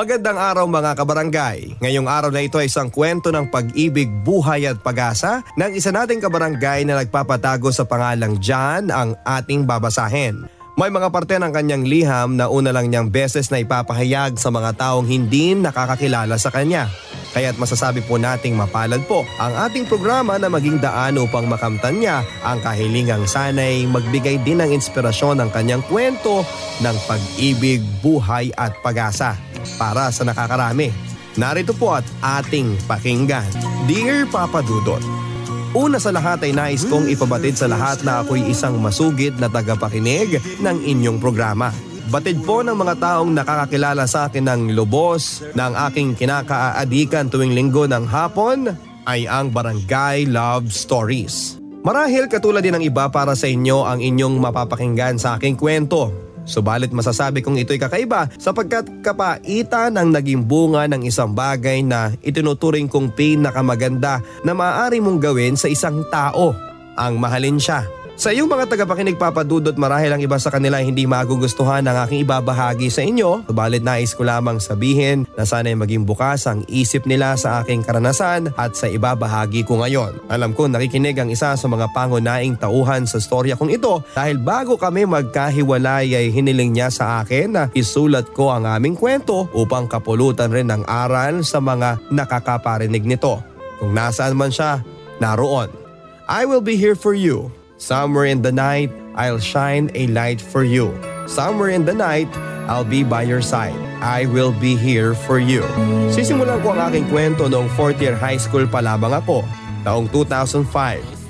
Magandang araw mga kabarangay. Ngayong araw na ito ay isang kwento ng pag-ibig, buhay at pag-asa ng isa nating kabarangay na nagpapatago sa pangalang John ang ating babasahin. May mga parte ng kanyang liham na una lang niyang beses na ipapahayag sa mga taong hindi nakakakilala sa kanya. Kaya't masasabi po nating mapalad po ang ating programa na maging daan upang makamtan niya ang kahilingang sanay magbigay din ng inspirasyon ng kanyang kwento ng pag-ibig, buhay at pag-asa para sa nakakarami. Narito po at ating pakinggan. Dear Papa Dudot, Una sa lahat ay nais kong ipabatid sa lahat na ako'y isang masugid na tagapakinig ng inyong programa. Batid po ng mga taong nakakakilala sa akin ng lubos ng aking kinakaadikan tuwing linggo ng hapon ay ang Barangay Love Stories. Marahil katulad din ng iba para sa inyo ang inyong mapapakinggan sa aking kwento Subalit masasabi kong ito'y kakaiba sapagkat kapaitan ang naging bunga ng isang bagay na itinuturing kong pinakamaganda na maaari mong gawin sa isang tao, ang mahalin siya. Sa iyong mga tagapakinig papadudot marahil ang iba sa kanila hindi magugustuhan ang aking ibabahagi sa inyo. Subalit nais ko lamang sabihin na sana'y maging bukas ang isip nila sa aking karanasan at sa ibabahagi ko ngayon. Alam ko nakikinig ang isa sa mga pangunaing tauhan sa storya kong ito dahil bago kami magkahiwalay ay hiniling niya sa akin na isulat ko ang aming kwento upang kapulutan rin ng aral sa mga nakakaparinig nito. Kung nasaan man siya, naroon. I will be here for you Somewhere in the night, I'll shine a light for you. Somewhere in the night, I'll be by your side. I will be here for you. Sisimulan ko ang aking kwento noong 4th year high school pa lamang ako, taong 2005.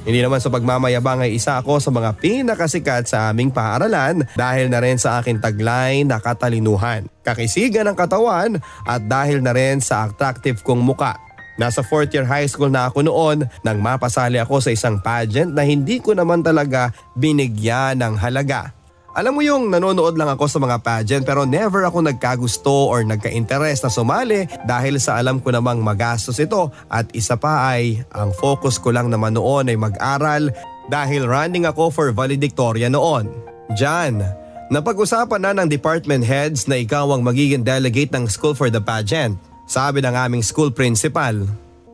Hindi naman sa pagmamayabang ay isa ako sa mga pinakasikat sa aming paaralan dahil na rin sa aking taglay na katalinuhan, kakisigan ng katawan at dahil na rin sa attractive kong muka. Nasa 4th year high school na ako noon nang mapasali ako sa isang pageant na hindi ko naman talaga binigyan ng halaga. Alam mo yung nanonood lang ako sa mga pageant pero never ako nagkagusto or nagka-interest na sumali dahil sa alam ko namang magastos ito at isa pa ay ang focus ko lang naman noon ay mag-aral dahil running ako for valedictoria noon. Jan, napag-usapan na ng department heads na ikaw ang magiging delegate ng school for the pageant. Sabi ng aming school principal.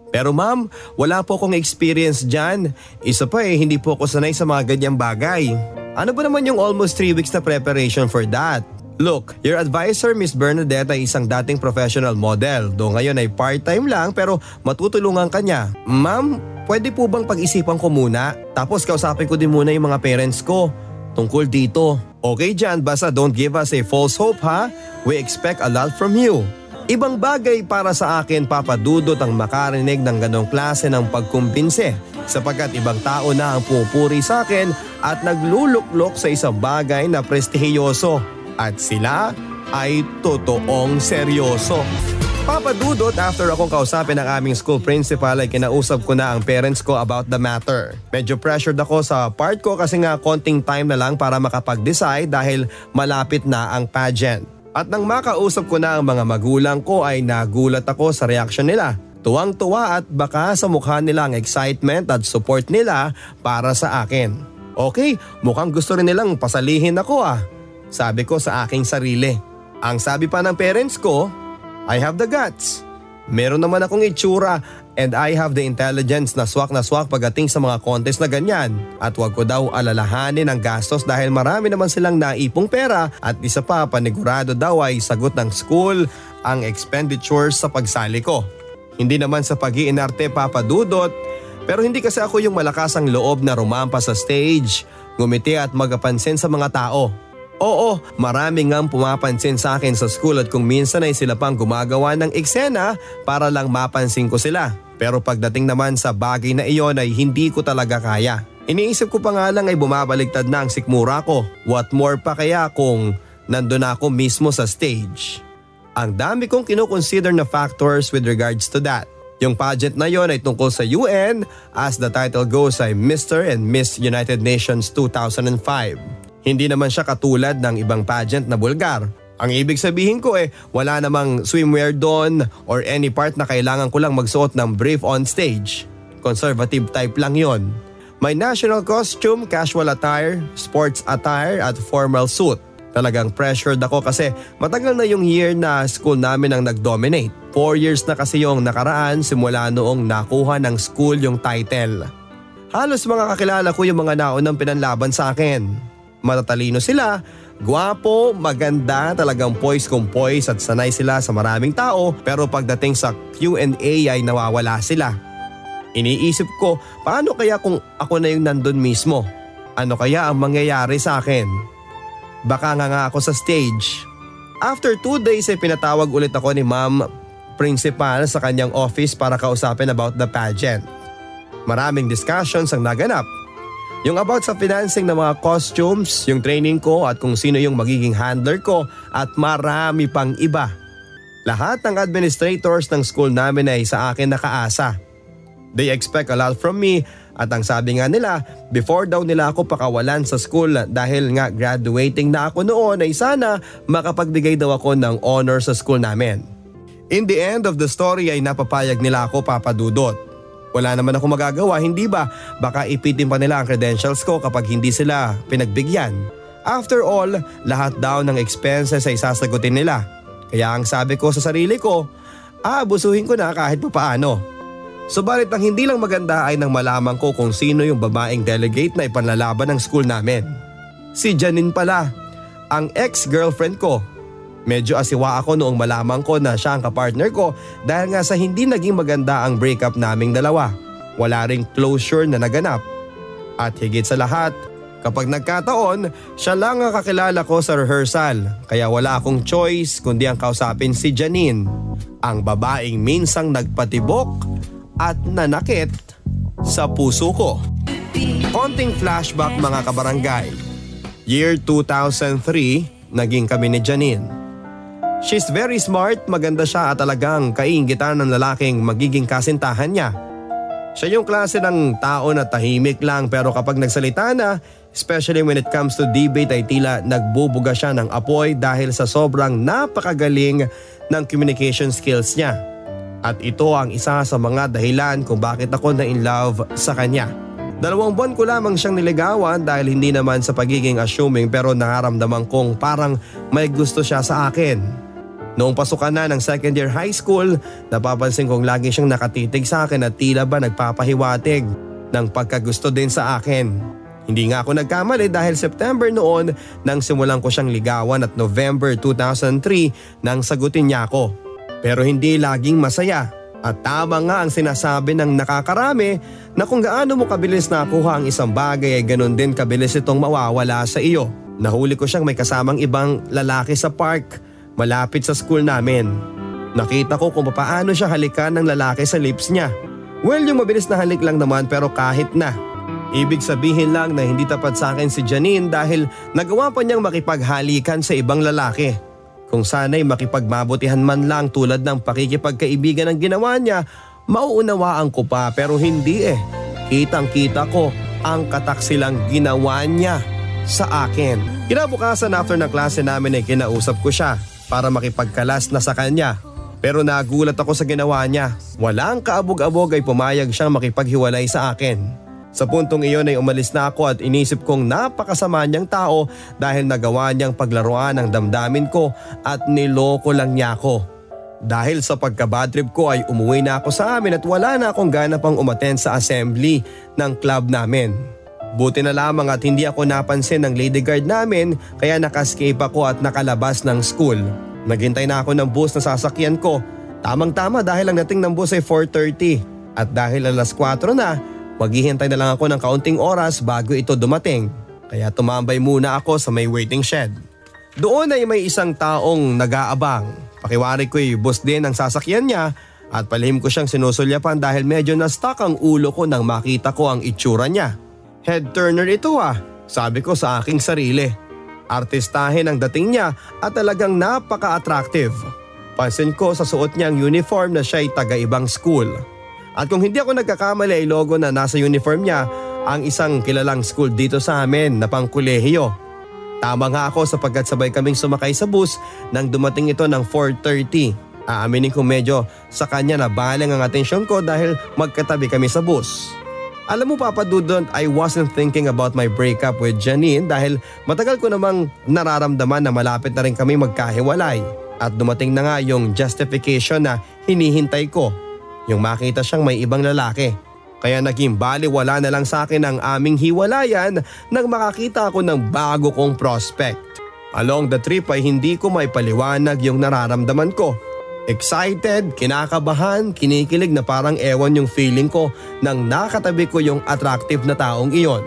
Pero ma'am, wala po akong experience dyan. Isa pa eh, hindi po ako sanay sa mga ganyang bagay. Ano ba naman yung almost 3 weeks na preparation for that? Look, your advisor Miss Bernadette ay isang dating professional model. Do ngayon ay part-time lang pero matutulungan ka niya. Ma'am, pwede po bang pag-isipan ko muna? Tapos kausapin ko din muna yung mga parents ko tungkol dito. Okay dyan, basta don't give us a false hope ha. We expect a lot from you. Ibang bagay para sa akin papadudot ang makarinig ng ganong klase ng pagkumbinse sapagkat ibang tao na ang pupuri sa akin at nagluluklok sa isang bagay na prestihiyoso at sila ay totoong seryoso. Papadudot after akong kausapin ng aming school principal ay kinausap ko na ang parents ko about the matter. Medyo pressured ako sa part ko kasi nga konting time na lang para makapag-decide dahil malapit na ang pageant. At nang makausap ko na ang mga magulang ko ay nagulat ako sa reaksyon nila. Tuwang-tuwa at baka sa mukha nila ang excitement at support nila para sa akin. Okay, mukhang gusto rin nilang pasalihin ako ah. Sabi ko sa aking sarili. Ang sabi pa ng parents ko, I have the guts. Meron naman akong itsura and I have the intelligence na swak na swak pagdating sa mga contest na ganyan. At wag ko daw alalahanin ang gastos dahil marami naman silang naipong pera at isa pa panigurado daw ay sagot ng school ang expenditures sa pagsali ko. Hindi naman sa pag-iinarte papadudot pero hindi kasi ako yung malakas ang loob na rumampa sa stage, ngumiti at magapansin sa mga tao. Oo, marami ngang pumapansin sa akin sa school at kung minsan ay sila pang gumagawa ng eksena para lang mapansin ko sila. Pero pagdating naman sa bagay na iyon ay hindi ko talaga kaya. Iniisip ko pa nga lang ay bumabaligtad na ang sikmura ko. What more pa kaya kung nandun ako mismo sa stage? Ang dami kong kinukonsider na factors with regards to that. Yung pageant na yon ay tungkol sa UN as the title goes ay Mr. and Miss United Nations 2005. Hindi naman siya katulad ng ibang pageant na bulgar ang ibig sabihin ko eh, wala namang swimwear doon or any part na kailangan ko lang magsuot ng brief on stage. Conservative type lang yon. May national costume, casual attire, sports attire at formal suit. Talagang pressured ako kasi matagal na yung year na school namin ang nag-dominate. Four years na kasi yung nakaraan simula noong nakuha ng school yung title. Halos mga kakilala ko yung mga naunang pinanlaban sa akin. Matatalino sila, guwapo, maganda, talagang poise kung poise at sanay sila sa maraming tao pero pagdating sa Q&A ay nawawala sila. Iniisip ko paano kaya kung ako na yung nandun mismo? Ano kaya ang mangyayari sa akin? Baka nga nga ako sa stage. After two days ay pinatawag ulit ako ni ma'am principal sa kanyang office para kausapin about the pageant. Maraming discussions ang naganap. Yung about sa financing ng mga costumes, yung training ko at kung sino yung magiging handler ko at marami pang iba. Lahat ng administrators ng school namin ay sa akin nakaasa. They expect a lot from me at ang sabi nga nila, before daw nila ako pakawalan sa school dahil nga graduating na ako noon ay sana makapagbigay daw ako ng honor sa school namin. In the end of the story ay napapayag nila ako papadudot. Wala naman ako magagawa, hindi ba? Baka ipitin pa nila ang credentials ko kapag hindi sila pinagbigyan. After all, lahat daw ng expenses ay sasagutin nila. Kaya ang sabi ko sa sarili ko, aabusuhin ko na kahit papaano. Subalit ang hindi lang maganda ay nang malaman ko kung sino yung babaeng delegate na ipanlalaban ng school namin. Si Janine pala, ang ex-girlfriend ko. Medyo asiwa ako noong malaman ko na siya ang kapartner ko dahil nga sa hindi naging maganda ang breakup naming dalawa. Wala ring closure na naganap. At higit sa lahat, kapag nagkataon, siya lang ang kakilala ko sa rehearsal kaya wala akong choice kundi ang kausapin si Janine, ang babaeng minsang nagpatibok at nanakit sa puso ko. Konting flashback mga kabarangay. Year 2003, naging kami ni Janine. She's very smart, maganda siya at talagang kaingitan ng lalaking magiging kasintahan niya. Siya yung klase ng tao na tahimik lang pero kapag nagsalita na, especially when it comes to debate ay tila nagbubuga siya ng apoy dahil sa sobrang napakagaling ng communication skills niya. At ito ang isa sa mga dahilan kung bakit ako na in love sa kanya. Dalawang buwan ko lamang siyang niligawan dahil hindi naman sa pagiging assuming pero nakaramdaman kong parang may gusto siya sa akin. Noong pasukan na ng second year high school, napapansin kong lagi siyang nakatitig sa akin at tila ba nagpapahiwatig ng pagkagusto din sa akin. Hindi nga ako nagkamali dahil September noon nang simulan ko siyang ligawan at November 2003 nang sagutin niya ako. Pero hindi laging masaya. At tama nga ang sinasabi ng nakakarami na kung gaano mo kabilis nakuha ang isang bagay ay ganun din kabilis itong mawawala sa iyo. Nahuli ko siyang may kasamang ibang lalaki sa park malapit sa school namin. Nakita ko kung paano siya halikan ng lalaki sa lips niya. Well, yung mabilis na halik lang naman pero kahit na. Ibig sabihin lang na hindi tapat sa akin si Janine dahil nagawa pa niyang makipaghalikan sa ibang lalaki. Kung sana'y makipagmabutihan man lang tulad ng pakikipagkaibigan ng ginawa niya, mauunawaan ko pa pero hindi eh. Kitang kita ko ang kataksilang ginawa niya sa akin. Kinabukasan after ng klase namin ay kinausap ko siya para makipagkalas na sa kanya. Pero nagulat ako sa ginawa niya. Walang kaabog-abog ay pumayag siyang makipaghiwalay sa akin. Sa puntong iyon ay umalis na ako at inisip kong napakasama niyang tao dahil nagawa niyang paglaruan ang damdamin ko at niloko lang niya ako. Dahil sa pagka-bad ko ay umuwi na ako sa amin at wala na akong gana pang umaten sa assembly ng club namin. Buti na lamang at hindi ako napansin ng lady guard namin kaya nakascape ako at nakalabas ng school. Naghintay na ako ng bus na sasakyan ko. Tamang tama dahil ang dating ng bus ay 4.30 at dahil alas 4 na Maghihintay na lang ako ng kaunting oras bago ito dumating kaya tumambay muna ako sa may waiting shed. Doon ay may isang taong nag-aabang. Pakiwari ko'y bus din ang sasakyan niya at palihim ko siyang sinusulyapan dahil medyo na-stuck ang ulo ko nang makita ko ang itsura niya. Head turner ito ah, sabi ko sa aking sarili. Artistahin ang dating niya at talagang napaka-attractive. Pansin ko sa suot niyang uniform na siya'y taga-ibang school. At kung hindi ako nagkakamali ay logo na nasa uniform niya ang isang kilalang school dito sa amin na pangkulehiyo. Tama nga ako sapagkat sabay kaming sumakay sa bus nang dumating ito ng 4.30. Aaminin ko medyo sa kanya na balang ang atensyon ko dahil magkatabi kami sa bus. Alam mo Papa Dudon, I wasn't thinking about my breakup with Janine dahil matagal ko namang nararamdaman na malapit na rin kami magkahiwalay. At dumating na nga yung justification na hinihintay ko. Yung makita siyang may ibang lalaki. Kaya naging baliwala na lang sa akin ang aming hiwalayan nang makakita ako ng bago kong prospect. Along the trip ay hindi ko may paliwanag yung nararamdaman ko. Excited, kinakabahan, kinikilig na parang ewan yung feeling ko nang nakatabi ko yung attractive na taong iyon.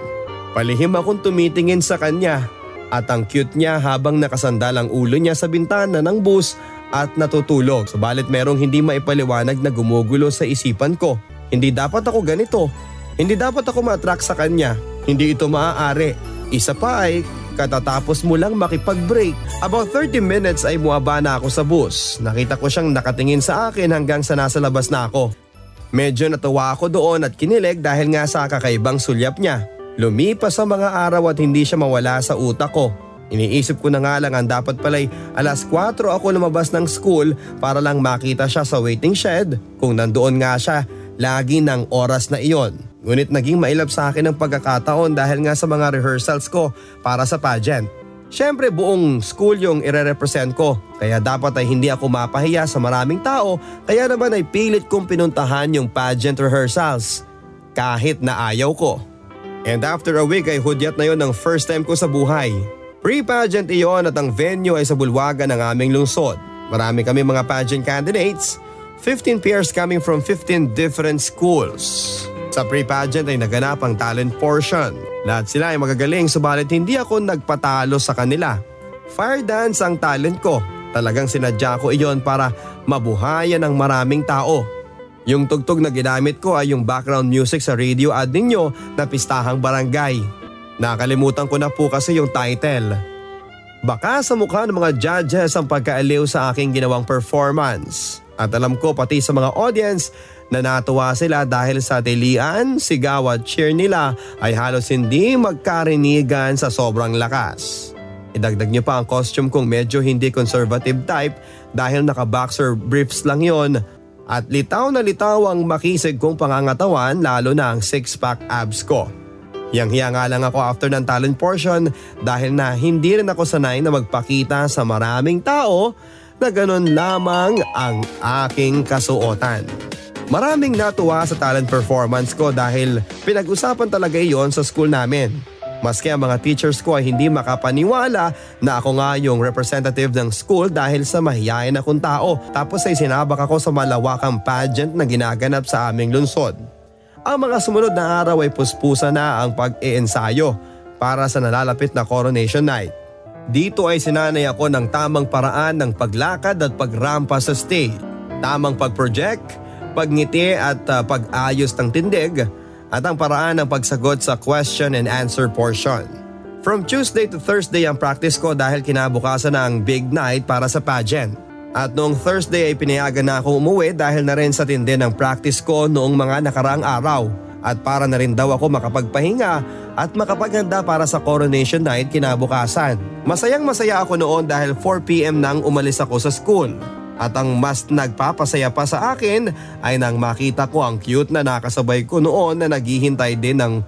Palihim akong tumitingin sa kanya at ang cute niya habang nakasandal ang ulo niya sa bintana ng bus at natutulog. Subalit merong hindi maipaliwanag na gumugulo sa isipan ko. Hindi dapat ako ganito. Hindi dapat ako ma-attract sa kanya. Hindi ito maaari. Isa pa ay katatapos mo lang makipag-break. About 30 minutes ay buwaba na ako sa bus. Nakita ko siyang nakatingin sa akin hanggang sa nasa labas na ako. Medyo natuwa ako doon at kinilig dahil nga sa kakaibang sulyap niya. Lumipas sa mga araw at hindi siya mawala sa utak ko. Iniisip ko na nga lang ang dapat pala'y alas 4 ako lumabas ng school para lang makita siya sa waiting shed. Kung nandoon nga siya, lagi ng oras na iyon. Ngunit naging mailap sa akin ang pagkakataon dahil nga sa mga rehearsals ko para sa pageant. Siyempre buong school yung ire-represent ko kaya dapat ay hindi ako mapahiya sa maraming tao kaya naman ay pilit kong pinuntahan yung pageant rehearsals kahit na ayaw ko. And after a week ay hudyat na yon ang first time ko sa buhay. Pre-pageant iyon at ang venue ay sa bulwagan ng aming lungsod. Marami kami mga pageant candidates, 15 pairs coming from 15 different schools. Sa pre-pageant ay naganap ang talent portion. Lahat sila ay magagaling subalit hindi ako nagpatalo sa kanila. Fire dance ang talent ko. Talagang sinadya ko iyon para mabuhayan ng maraming tao. Yung tugtog na ginamit ko ay yung background music sa radio ad ninyo na Pistahang Barangay. Nakalimutan ko na po kasi yung title. Baka sa mukha ng mga judges ang pagkaaliw sa aking ginawang performance. At alam ko pati sa mga audience na natuwa sila dahil sa tilian, sigaw at cheer nila ay halos hindi magkarinigan sa sobrang lakas. Idagdag niyo pa ang costume kong medyo hindi conservative type dahil naka-boxer briefs lang yon at litaw na litaw ang makisig kong pangangatawan lalo na ang six-pack abs ko. Yang hiya nga lang ako after ng talent portion dahil na hindi rin ako sanay na magpakita sa maraming tao na ganun lamang ang aking kasuotan. Maraming natuwa sa talent performance ko dahil pinag-usapan talaga iyon sa school namin. Maski ang mga teachers ko ay hindi makapaniwala na ako nga yung representative ng school dahil sa mahihayin akong tao tapos ay sinabak ako sa malawakang pageant na ginaganap sa aming lungsod. Ang mga sumunod na araw ay puspusa na ang pag-iensayo para sa nalalapit na coronation night. Dito ay sinanay ako ng tamang paraan ng paglakad at pagrampa sa stage. Tamang pag-project, pagngiti at uh, pag-ayos ng tindig at ang paraan ng pagsagot sa question and answer portion. From Tuesday to Thursday ang practice ko dahil kinabukasan na ang big night para sa pageant. At noong Thursday ay pinayagan na ako umuwi dahil na rin sa tindi ng practice ko noong mga nakaraang araw. At para na rin daw ako makapagpahinga at makapaghanda para sa coronation night kinabukasan. Masayang masaya ako noon dahil 4pm nang umalis ako sa school. At ang mas nagpapasaya pa sa akin ay nang makita ko ang cute na nakasabay ko noon na naghihintay din ng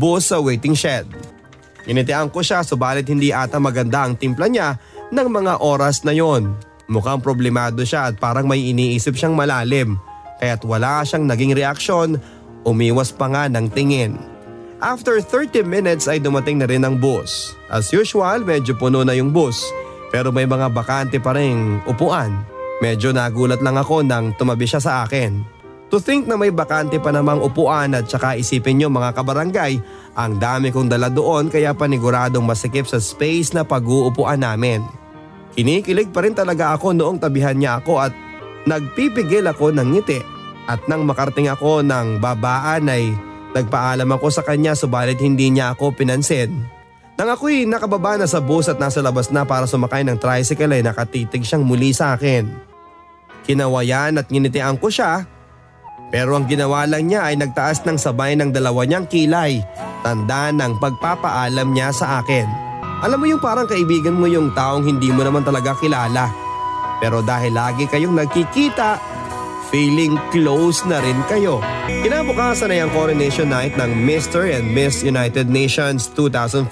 bus sa waiting shed. Initian ko siya subalit hindi ata maganda ang timpla niya ng mga oras na yon. Mukhang problemado siya at parang may iniisip siyang malalim. Kaya't wala siyang naging reaksyon, umiwas pa nga ng tingin. After 30 minutes ay dumating na rin ang bus. As usual, medyo puno na yung bus. Pero may mga bakante pa rin upuan. Medyo nagulat lang ako nang tumabi siya sa akin. To think na may bakante pa namang upuan at saka isipin nyo mga kabarangay, ang dami kong dala doon kaya paniguradong masikip sa space na pag-uupuan namin. Kinikilig pa rin talaga ako noong tabihan niya ako at nagpipigil ako ng ngiti. At nang makarting ako ng babaan ay nagpaalam ako sa kanya subalit hindi niya ako pinansin. Nang ako'y nakababa na sa bus at nasa labas na para sumakay ng tricycle ay nakatitig siyang muli sa akin. Kinawayan at nginitian ko siya. Pero ang ginawa lang niya ay nagtaas ng sabay ng dalawa niyang kilay. Tanda ng pagpapaalam niya sa akin. Alam mo yung parang kaibigan mo yung taong hindi mo naman talaga kilala. Pero dahil lagi kayong nagkikita, feeling close na rin kayo. Kinabukasan ay ang coronation night ng Mr. and Miss United Nations 2005.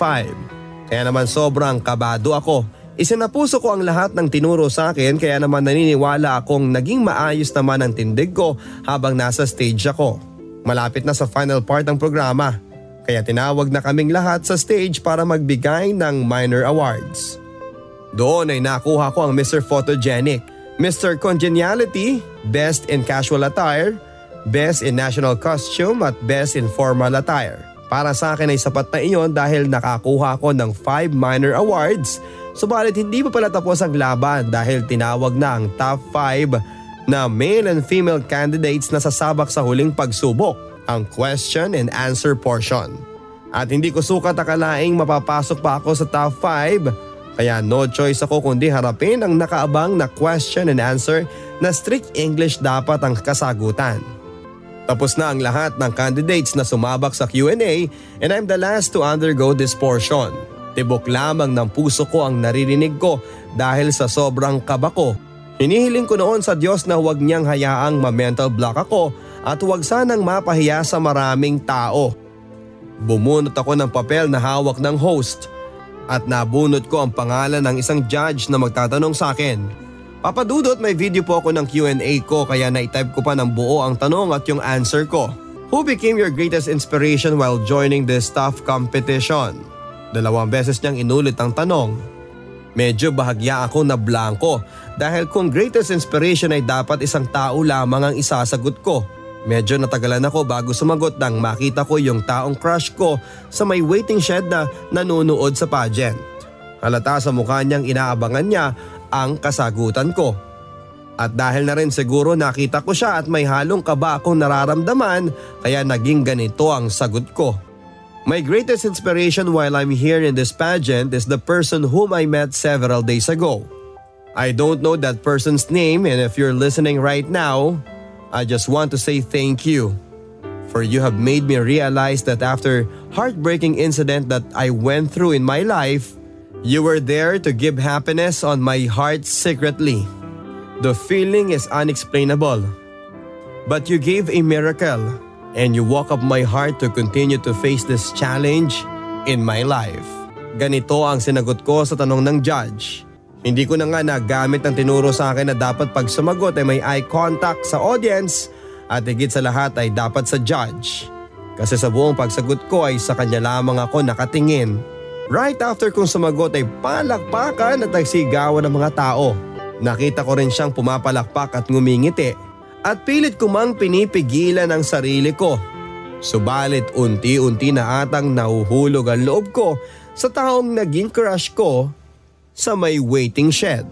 Kaya naman sobrang kabado ako. Isinapuso ko ang lahat ng tinuro sa akin kaya naman naniniwala akong naging maayos naman ang tindig ko habang nasa stage ako. Malapit na sa final part ng programa. Kaya tinawag na kaming lahat sa stage para magbigay ng minor awards. Doon ay nakuha ko ang Mr. Photogenic, Mr. Congeniality, Best in Casual Attire, Best in National Costume at Best in Formal Attire. Para sa akin ay sapat na iyon dahil nakakuha ako ng 5 minor awards subalit hindi pa pala tapos ang laban dahil tinawag na ang top 5 na male and female candidates na sasabak sa huling pagsubok, ang question and answer portion. At hindi ko sukat akalaing mapapasok pa ako sa top 5 kaya no choice ako kundi harapin ang nakaabang na question and answer na strict English dapat ang kasagutan. Tapos na ang lahat ng candidates na sumabak sa Q&A and I'm the last to undergo this portion. Tibok lamang ng puso ko ang naririnig ko dahil sa sobrang kaba ko. Hinihiling ko noon sa Diyos na huwag niyang hayaang ma-mental block ako at huwag sanang mapahiya sa maraming tao. Bumunot ako ng papel na hawak ng host at nabunot ko ang pangalan ng isang judge na magtatanong sa akin Papadudot may video po ako ng Q&A ko kaya na-type ko pa ng buo ang tanong at yung answer ko. Who became your greatest inspiration while joining this tough competition? Dalawang beses niyang inulit ang tanong. Medyo bahagya ako na blanco dahil kung greatest inspiration ay dapat isang tao lamang ang isasagot ko. Medyo natagalan ako bago sumagot nang makita ko yung taong crush ko sa may waiting shed na nanonood sa pageant. Halata sa mukha niyang inaabangan niya ang kasagutan ko. At dahil na rin siguro nakita ko siya at may halong kaba akong nararamdaman kaya naging ganito ang sagot ko. My greatest inspiration while I'm here in this pageant is the person whom I met several days ago. I don't know that person's name and if you're listening right now, I just want to say thank you. For you have made me realize that after heartbreaking incident that I went through in my life, You were there to give happiness on my heart secretly. The feeling is unexplainable. But you gave a miracle and you woke up my heart to continue to face this challenge in my life. Ganito ang sinagot ko sa tanong ng judge. Hindi ko na nga nagamit ang tinuro sa akin na dapat pag sumagot ay may eye contact sa audience at higit sa lahat ay dapat sa judge. Kasi sa buong pagsagot ko ay sa kanya lamang ako nakatingin Right after kong sumagot ay palakpakan at nagsigawan ng mga tao. Nakita ko rin siyang pumapalakpak at ngumingiti at pilit ko mang pinipigilan ang sarili ko. Subalit unti-unti na atang nahuhulog ang loob ko sa taong naging crush ko sa may waiting shed.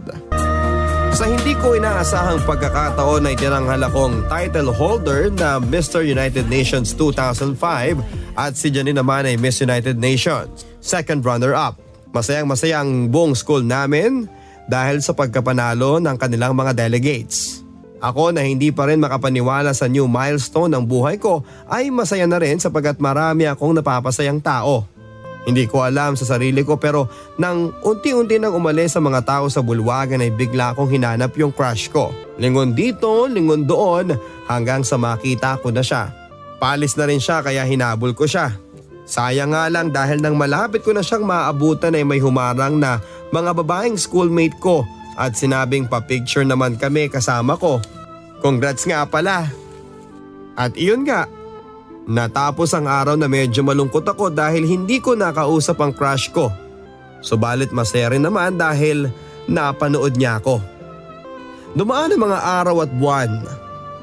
Sa hindi ko inaasahang pagkakataon ay tinanghal akong title holder na Mr. United Nations 2005 at si Janine naman ay Miss United Nations, second runner-up. Masayang masaya ang buong school namin dahil sa pagkapanalo ng kanilang mga delegates. Ako na hindi pa rin makapaniwala sa new milestone ng buhay ko ay masaya na rin sapagkat marami akong napapasayang tao. Hindi ko alam sa sarili ko pero nang unti-unti nang umalis sa mga tao sa bulwagan ay bigla akong hinanap yung crush ko. Lingon dito, lingon doon hanggang sa makita ko na siya. Palis na rin siya kaya hinabol ko siya. Sayang nga lang dahil nang malapit ko na siyang maabutan ay may humarang na mga babaeng schoolmate ko at sinabing pa-picture naman kami kasama ko. Congrats nga pala. At iyon nga, Natapos ang araw na medyo malungkot ako dahil hindi ko nakausap ang crush ko. Subalit masaya rin naman dahil napanood niya ako. Dumaan ang mga araw at buwan.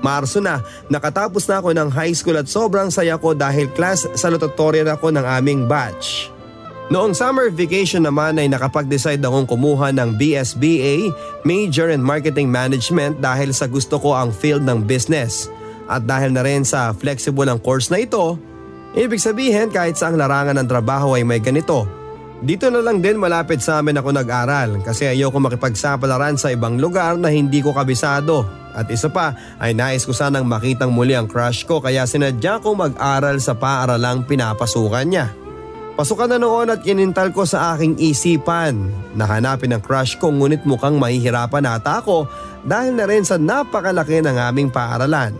Marso na, nakatapos na ako ng high school at sobrang saya ko dahil class salutatorian ako ng aming batch. Noong summer vacation naman ay nakapag-decide akong kumuha ng BSBA, Major in Marketing Management dahil sa gusto ko ang field ng business. At dahil na rin sa flexible ang course na ito, ibig sabihin kahit saang larangan ng trabaho ay may ganito. Dito na lang din malapit sa amin ako nag-aral kasi ayoko makipagsapalaran sa ibang lugar na hindi ko kabisado. At isa pa ay nais ko sanang makitang muli ang crush ko kaya sinadya ko mag-aral sa paaralang pinapasukan niya. Pasukan na noon at kinintal ko sa aking isipan na hanapin ang crush ko ngunit mukhang mahihirapan ata ako dahil na rin sa napakalaki ng aming paaralan.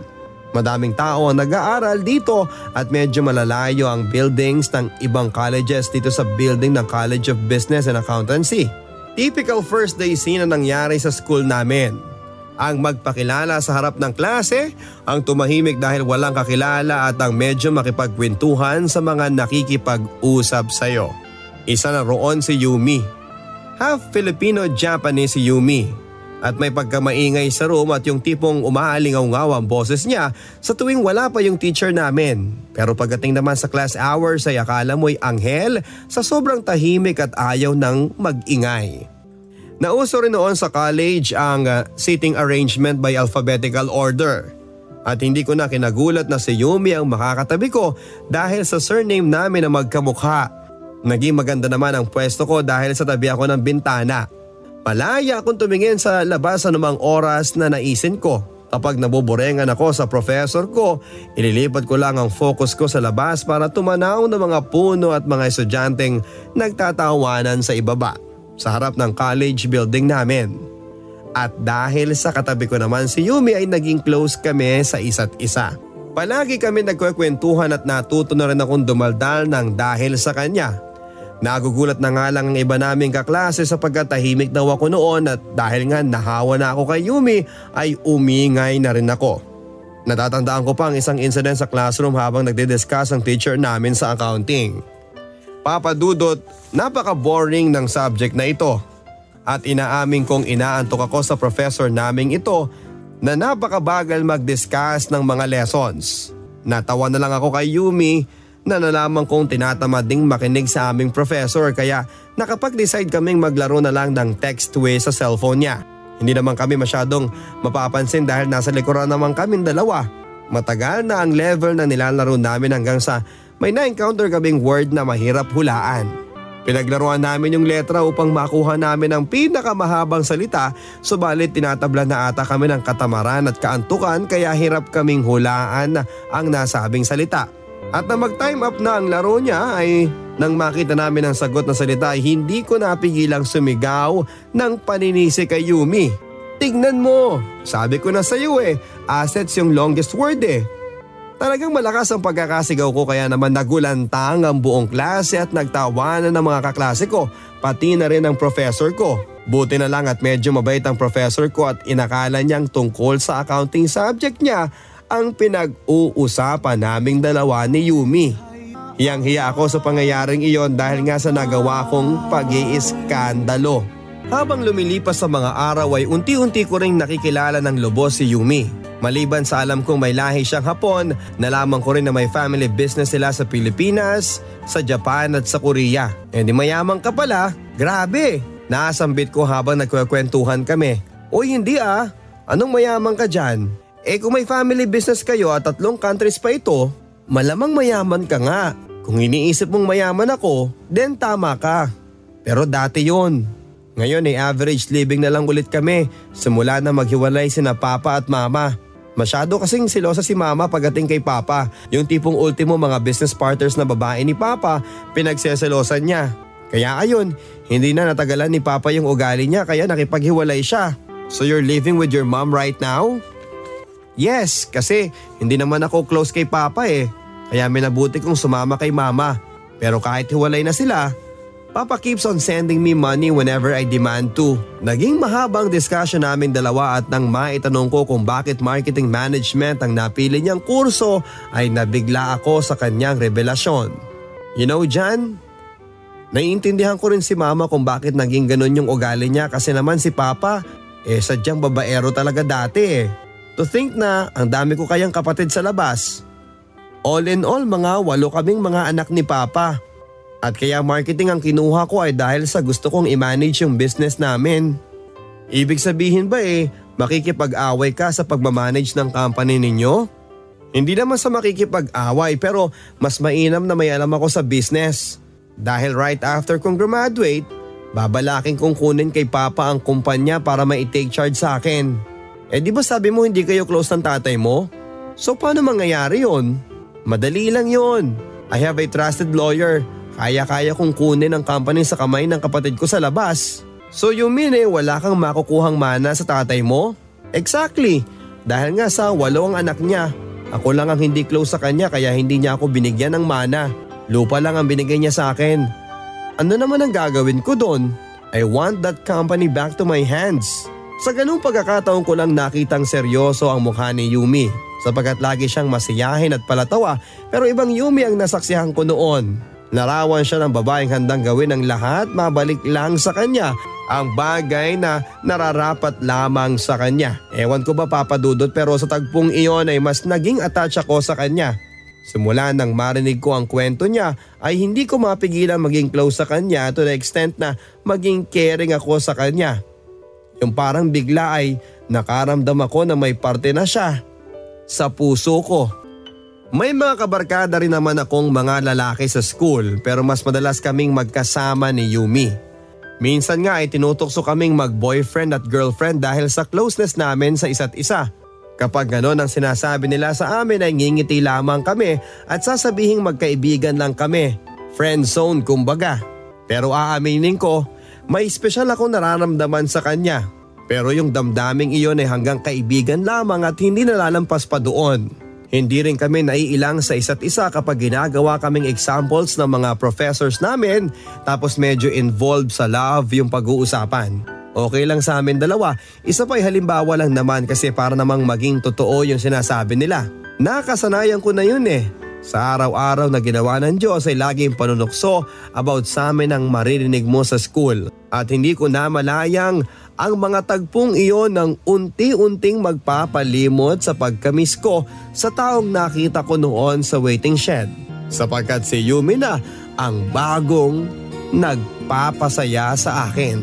Madaming tao ang nag-aaral dito at medyo malalayo ang buildings ng ibang colleges dito sa building ng College of Business and Accountancy. Typical first day scene na nangyari sa school namin. Ang magpakilala sa harap ng klase, ang tumahimik dahil walang kakilala at ang medyo makipagkwentuhan sa mga nakikipag-usap sa'yo. Isa na roon si Yumi. Half Filipino-Japanese si Yumi. At may pagkamaingay sa room at yung tipong umaalingaw-ngaw ang boses niya sa tuwing wala pa yung teacher namin. Pero pagdating naman sa class hours ay akala mo'y anghel sa sobrang tahimik at ayaw ng mag-ingay. Nauso rin noon sa college ang uh, seating arrangement by alphabetical order. At hindi ko na kinagulat na si Yumi ang makakatabi ko dahil sa surname namin na magkamukha. Naging maganda naman ang pwesto ko dahil sa tabi ako ng bintana. Malaya akong tumingin sa labas anumang oras na naisin ko. Kapag nabuburengan ako sa professor ko, ililipat ko lang ang focus ko sa labas para tumanaw ng mga puno at mga estudyanteng nagtatawanan sa ibaba sa harap ng college building namin. At dahil sa katabi ko naman si Yumi ay naging close kami sa isa't isa. Palagi kami nagkwekwentuhan at natuto na rin akong dumaldal ng dahil sa kanya. Nagugulat na nga lang ang iba naming kaklase sapagkat tahimik daw ako noon at dahil nga nahawa na ako kay Yumi ay umingay na rin ako. Natatandaan ko pa ang isang incident sa classroom habang nagdi-discuss ang teacher namin sa accounting. Papa Dudot, napaka-boring ng subject na ito. At inaamin kong inaantok ako sa professor naming ito na napakabagal mag-discuss ng mga lessons. Natawa na lang ako kay Yumi na nalaman kong tinatamad ding makinig sa aming professor kaya nakapag-decide kaming maglaro na lang ng text way sa cellphone niya. Hindi naman kami masyadong mapapansin dahil nasa likuran naman kami dalawa. Matagal na ang level na nilalaro namin hanggang sa may na-encounter kaming word na mahirap hulaan. Pinaglaruan namin yung letra upang makuha namin ang pinakamahabang salita subalit tinatabla na ata kami ng katamaran at kaantukan kaya hirap kaming hulaan ang nasabing salita. At na mag-time up na ang laro niya ay nang makita namin ang sagot na salita ay hindi ko napigilang sumigaw ng paninisi kay Yumi. Tignan mo, sabi ko na sa iyo eh, assets yung longest word eh. Talagang malakas ang pagkakasigaw ko kaya naman nagulantang ang buong klase at nagtawanan ng mga kaklase ko, pati na rin ang professor ko. Buti na lang at medyo mabait ang professor ko at inakala niyang tungkol sa accounting subject niya ang pinag-uusapan naming dalawa ni Yumi. Hiyang-hiya ako sa pangyayaring iyon dahil nga sa nagawa kong pag-iiskandalo. Habang lumilipas sa mga araw ay unti-unti ko ring nakikilala ng lubos si Yumi. Maliban sa alam kong may lahi siyang Hapon, nalaman ko rin na may family business sila sa Pilipinas, sa Japan at sa Korea. E di mayaman ka pala, grabe! Naasambit ko habang nagkwekwentuhan kami. Uy hindi ah, anong mayaman ka dyan? Eh kung may family business kayo at tatlong countries pa ito, malamang mayaman ka nga. Kung iniisip mong mayaman ako, then tama ka. Pero dati yon. Ngayon ay average living na lang ulit kami simula na maghiwalay sina papa at mama. Masyado kasing silosa si mama pagdating kay papa. Yung tipong ultimo mga business partners na babae ni papa, pinagseselosan niya. Kaya ayun, hindi na natagalan ni papa yung ugali niya kaya nakipaghiwalay siya. So you're living with your mom right now? Yes, kasi hindi naman ako close kay papa eh. Kaya minabuti kong sumama kay mama. Pero kahit hiwalay na sila, Papa keeps on sending me money whenever I demand to. Naging mahabang discussion namin dalawa at nang maitanong ko kung bakit marketing management ang napili niyang kurso ay nabigla ako sa kanyang revelasyon. You know Jan, naiintindihan ko rin si mama kung bakit naging ganun yung ugali niya kasi naman si papa eh sadyang babaero talaga dati eh. To think na ang dami ko kayang kapatid sa labas. All in all mga walo kaming mga anak ni papa. At kaya marketing ang kinuha ko ay dahil sa gusto kong i-manage yung business namin. Ibig sabihin ba eh, makikipag-away ka sa pagmamanage ng company ninyo? Hindi naman sa makikipag-away pero mas mainam na may alam ako sa business. Dahil right after kong graduate, babalaking kong kunin kay Papa ang kumpanya para mai-take charge sa akin. Eh di ba sabi mo hindi kayo close ng tatay mo? So paano mangyayari yon? Madali lang yon. I have a trusted lawyer Kaya-kaya kong kunin ang company sa kamay ng kapatid ko sa labas. So you mean eh wala kang makukuhang mana sa tatay mo? Exactly. Dahil nga sa walo ang anak niya. Ako lang ang hindi close sa kanya kaya hindi niya ako binigyan ng mana. Lupa lang ang binigay niya sa akin. Ano naman ang gagawin ko doon? I want that company back to my hands. Sa ganung pagkakataon ko lang nakitang seryoso ang mukha ni Yumi sapagkat lagi siyang masiyahin at palatawa pero ibang Yumi ang nasaksihan ko noon. Larawan siya ng babaeng handang gawin ang lahat mabalik lang sa kanya ang bagay na nararapat lamang sa kanya. Ewan ko ba papadudot pero sa tagpong iyon ay mas naging attach ako sa kanya. Simula nang marinig ko ang kwento niya ay hindi ko mapigilan maging close sa kanya to the extent na maging caring ako sa kanya. Yung parang bigla ay nakaramdam ako na may parte na siya sa puso ko. May mga kabarkada rin naman akong mga lalaki sa school pero mas madalas kaming magkasama ni Yumi. Minsan nga ay tinutokso kaming mag-boyfriend at girlfriend dahil sa closeness namin sa isa't isa. Kapag ganon ang sinasabi nila sa amin ay ngingiti lamang kami at sasabihing magkaibigan lang kami. Friend zone kumbaga. Pero aaminin ko, may espesyal ako nararamdaman sa kanya. Pero yung damdaming iyon ay hanggang kaibigan lamang at hindi nalalampas pa doon. Hindi rin kami naiilang sa isa't isa kapag ginagawa kaming examples ng mga professors namin tapos medyo involved sa love yung pag-uusapan. Okay lang sa amin dalawa, isa pa'y halimbawa lang naman kasi para namang maging totoo yung sinasabi nila. Nakasanayan ko na yun eh. Sa araw-araw na ginawa ng Diyos ay laging panunokso about sa amin ang maririnig mo sa school. At hindi ko na malayang ang mga tagpong iyon ng unti-unting magpapalimot sa pagkamis ko sa taong nakita ko noon sa waiting shed. Sapagkat si Yumi na ang bagong nagpapasaya sa akin.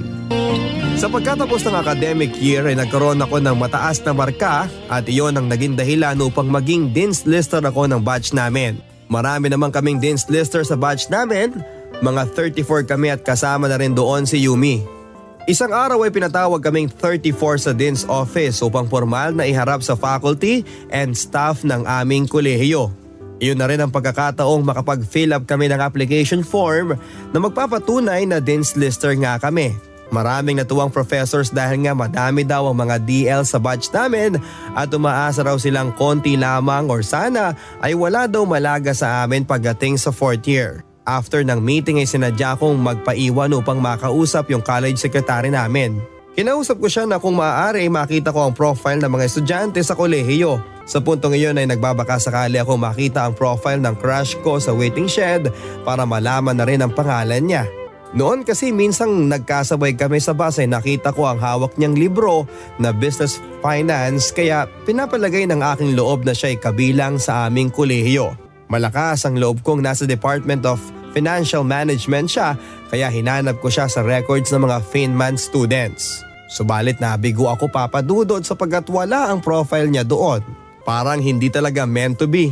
Sa pagkatapos ng academic year ay nagkaroon ako ng mataas na marka at iyon ang naging dahilan upang maging Dean's Lister ako ng batch namin. Marami naman kaming Dean's Lister sa batch namin, mga 34 kami at kasama na rin doon si Yumi. Isang araw ay pinatawag kaming 34 sa Dean's office upang formal na iharap sa faculty and staff ng aming kolehiyo. Iyon na rin ang pagkakataong makapag-fill up kami ng application form na magpapatunay na Dean's Lister nga kami. Maraming natuwang professors dahil nga madami daw ang mga DL sa batch namin at umaasa raw silang konti lamang or sana ay wala daw malaga sa amin pagdating sa fourth year. After ng meeting ay sinadya kong magpaiwan upang makausap yung college secretary namin. Kinausap ko siya na kung maaari makita ko ang profile ng mga estudyante sa kolehiyo. Sa puntong iyon ay nagbabaka sakali ako makita ang profile ng crush ko sa waiting shed para malaman na rin ang pangalan niya. Noon kasi minsang nagkasabay kami sa bus ay nakita ko ang hawak niyang libro na business finance kaya pinapalagay ng aking loob na siya ay kabilang sa aming kolehiyo. Malakas ang loob kong nasa Department of Financial Management siya kaya hinanap ko siya sa records ng mga Finman students. Subalit nabigo ako papadudod sapagkat wala ang profile niya doon. Parang hindi talaga meant to be.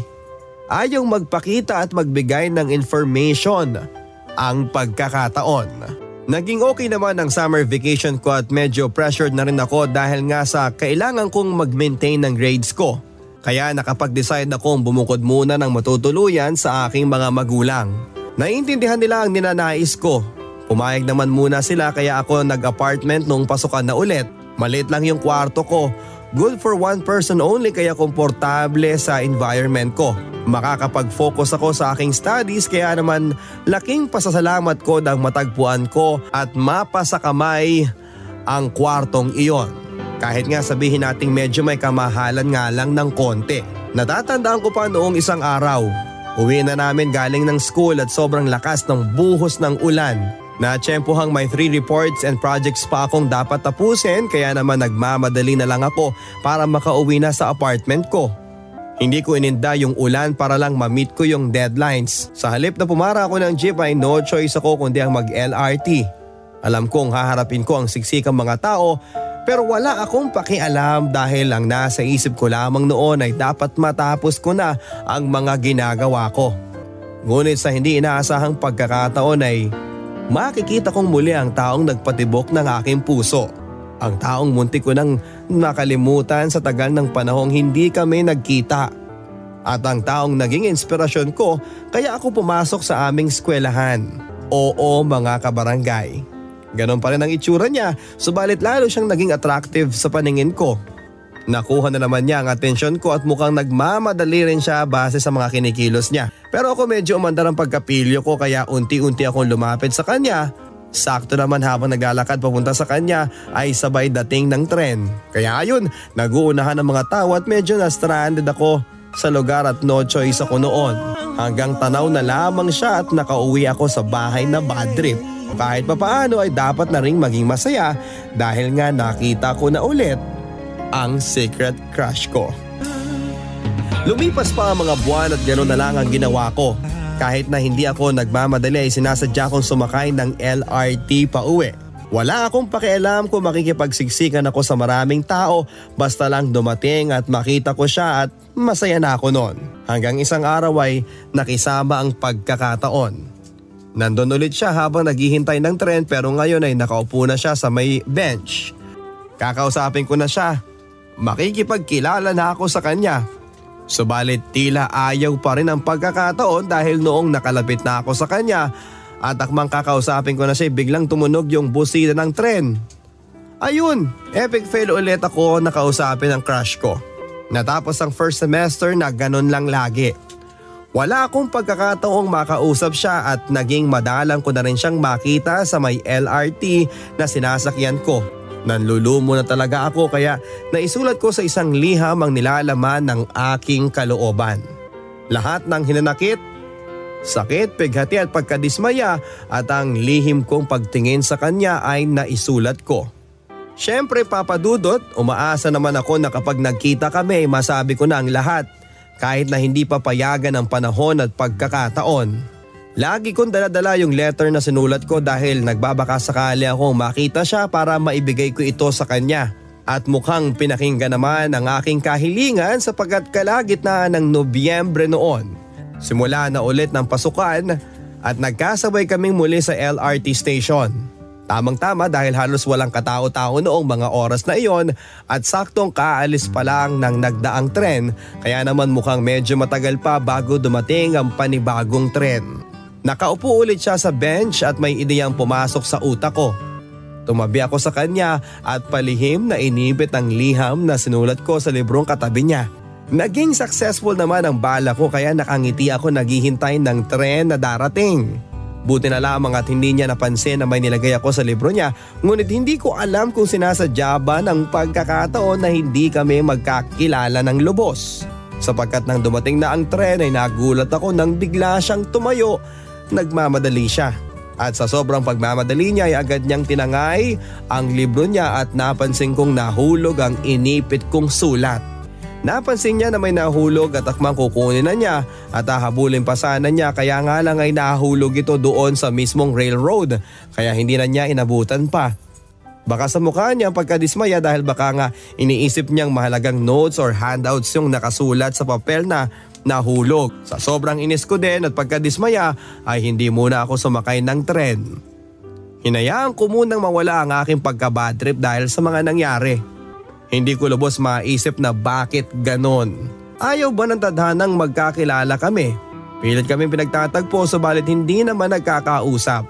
Ayaw magpakita at magbigay ng information ang pagkakataon. Naging okay naman ang summer vacation ko at medyo pressured na rin ako dahil nga sa kailangan kong mag-maintain ng grades ko. Kaya nakapag-decide akong bumukod muna ng matutuluyan sa aking mga magulang. Naiintindihan nila ang ninanais ko. Pumayag naman muna sila kaya ako nag-apartment nung pasukan na ulit. Malit lang yung kwarto ko. Good for one person only kaya komportable sa environment ko. Makakapag-focus ako sa aking studies kaya naman laking pasasalamat ko nang matagpuan ko at mapa sa kamay ang kwartong iyon. Kahit nga sabihin nating medyo may kamahalan nga lang ng konti. Natatandaan ko pa noong isang araw. Uwi na namin galing ng school at sobrang lakas ng buhos ng ulan. Natsyempohang may three reports and projects pa akong dapat tapusin kaya naman nagmamadali na lang ako para makauwi na sa apartment ko. Hindi ko ininda yung ulan para lang ma-meet ko yung deadlines. Sa halip na pumara ako ng jeep ay no choice ako kundi ang mag-LRT. Alam kong haharapin ko ang siksikang mga tao pero wala akong pakialam dahil ang nasa isip ko lamang noon ay dapat matapos ko na ang mga ginagawa ko. Ngunit sa hindi inaasahang pagkakataon ay makikita kong muli ang taong nagpatibok ng aking puso. Ang taong muntik ko nang nakalimutan sa tagal ng panahong hindi kami nagkita. At ang taong naging inspirasyon ko kaya ako pumasok sa aming eskwelahan. Oo mga kabarangay. Ganon pa rin ang itsura niya subalit lalo siyang naging attractive sa paningin ko. Nakuha na naman niya ang atensyon ko at mukhang nagmamadali rin siya base sa mga kinikilos niya. Pero ako medyo umandar ang pagkapilyo ko kaya unti-unti akong lumapit sa kanya Sakto naman habang naglalakad papunta sa kanya ay sabay dating ng tren. Kaya ayun, naguunahan ng mga tao at medyo na-stranded ako sa lugar at no choice ako noon. Hanggang tanaw na lamang siya at nakauwi ako sa bahay na bad trip. Kahit papaano ay dapat na ring maging masaya dahil nga nakita ko na ulit ang secret crush ko. Lumipas pa ang mga buwan at gano'n na lang ang ginawa ko. Kahit na hindi ako nagmamadali ay sinasadya kong sumakay ng LRT pa uwi. Wala akong pakialam kung makikipagsiksikan ako sa maraming tao basta lang dumating at makita ko siya at masaya na ako noon. Hanggang isang araw ay nakisama ang pagkakataon. Nandun ulit siya habang naghihintay ng tren pero ngayon ay nakaupo na siya sa may bench. Kakausapin ko na siya. Makikipagkilala na ako sa kanya Subalit tila ayaw pa rin ang pagkakataon dahil noong nakalapit na ako sa kanya at akmang kakausapin ko na siya biglang tumunog yung busina ng tren. Ayun, epic fail ulit ako nakausapin ang crush ko. Natapos ang first semester na ganun lang lagi. Wala akong pagkakataong makausap siya at naging madalang ko na rin siyang makita sa may LRT na sinasakyan ko. Nanlulumo na talaga ako kaya naisulat ko sa isang liham ang nilalaman ng aking kalooban. Lahat ng hinanakit, sakit, pighati at pagkadismaya at ang lihim kong pagtingin sa kanya ay naisulat ko. Siyempre papadudot, umaasa naman ako na kapag nagkita kami masabi ko na ang lahat kahit na hindi papayagan ang panahon at pagkakataon. Lagi kong daladala yung letter na sinulat ko dahil nagbabaka sakali akong makita siya para maibigay ko ito sa kanya. At mukhang pinakinggan naman ang aking kahilingan sapagkat kalagitnaan ng Nobyembre noon. Simula na ulit ng pasukan at nagkasabay kaming muli sa LRT station. Tamang-tama dahil halos walang katao-tao noong mga oras na iyon at saktong kaalis pa lang ng nagdaang tren kaya naman mukhang medyo matagal pa bago dumating ang panibagong tren. Nakaupo ulit siya sa bench at may ideyang pumasok sa utak ko. Tumabi ako sa kanya at palihim na inibit ang liham na sinulat ko sa librong katabi niya. Naging successful naman ang bala ko kaya nakangiti ako naghihintay ng tren na darating. Buti na lamang at hindi niya napansin na may nilagay ako sa libro niya ngunit hindi ko alam kung sinasadya ba ng pagkakataon na hindi kami magkakilala ng lubos. Sapagkat nang dumating na ang tren ay nagulat ako nang bigla siyang tumayo nagmamadali siya. At sa sobrang pagmamadali niya ay agad niyang tinangay ang libro niya at napansin kong nahulog ang inipit kong sulat. Napansin niya na may nahulog at akmang kukunin na niya at hahabulin pa sana niya kaya nga lang ay nahulog ito doon sa mismong railroad kaya hindi na niya inabutan pa. Baka sa mukha niya pagkadismaya dahil baka nga iniisip niyang mahalagang notes or handouts yung nakasulat sa papel na nahulog. Sa sobrang inis ko din at pagkadismaya ay hindi muna ako sumakay ng tren. Hinayaan ko munang mawala ang aking pagka-bad trip dahil sa mga nangyari. Hindi ko lubos maisip na bakit ganon. Ayaw ba ng tadhanang magkakilala kami? Pilit kami pinagtatagpo subalit hindi naman nagkakausap.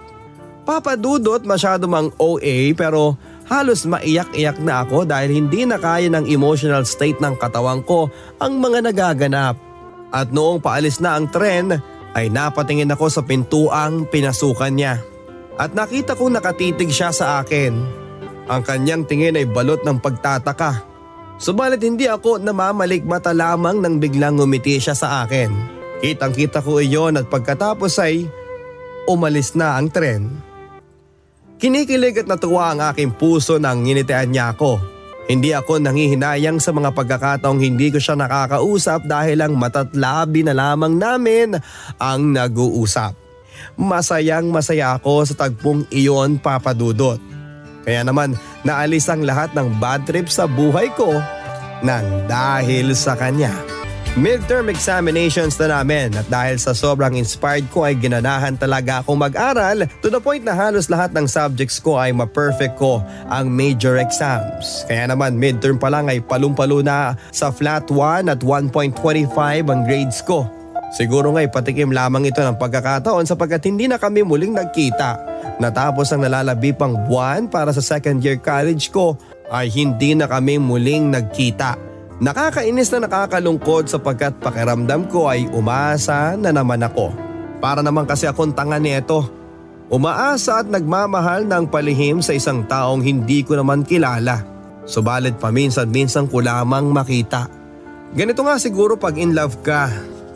Papadudot masyado mang OA pero halos maiyak-iyak na ako dahil hindi na kaya ng emotional state ng katawan ko ang mga nagaganap. At noong paalis na ang tren ay napatingin ako sa pintuang pinasukan niya. At nakita kong nakatitig siya sa akin. Ang kanyang tingin ay balot ng pagtataka. Subalit hindi ako namamalikmata lamang nang biglang ngumiti siya sa akin. Kitang kita ko iyon at pagkatapos ay umalis na ang tren. Kinikilig at natuwa ang aking puso nang nginitian niya ako. Hindi ako nangihinayang sa mga pagkakataong hindi ko siya nakakausap dahil ang matatlabi na lamang namin ang nag-uusap. Masayang masaya ako sa tagpong iyon papadudot. Kaya naman naalis ang lahat ng bad trip sa buhay ko nang dahil sa kanya. Midterm examinations na namin at dahil sa sobrang inspired ko ay ginanahan talaga akong mag-aral to the point na halos lahat ng subjects ko ay ma-perfect ko ang major exams. Kaya naman midterm pa lang ay palum-palo na sa flat 1 at 1.25 ang grades ko. Siguro nga'y patikim lamang ito ng pagkakataon sapagkat hindi na kami muling nagkita. Natapos ang nalalabi pang buwan para sa second year college ko ay hindi na kami muling nagkita. Nakakainis na nakakalungkot sapagkat pakiramdam ko ay umasa na naman ako. Para naman kasi akong tanga nito. Umaasa at nagmamahal ng palihim sa isang taong hindi ko naman kilala. Subalit paminsan-minsan ko lamang makita. Ganito nga siguro pag in love ka.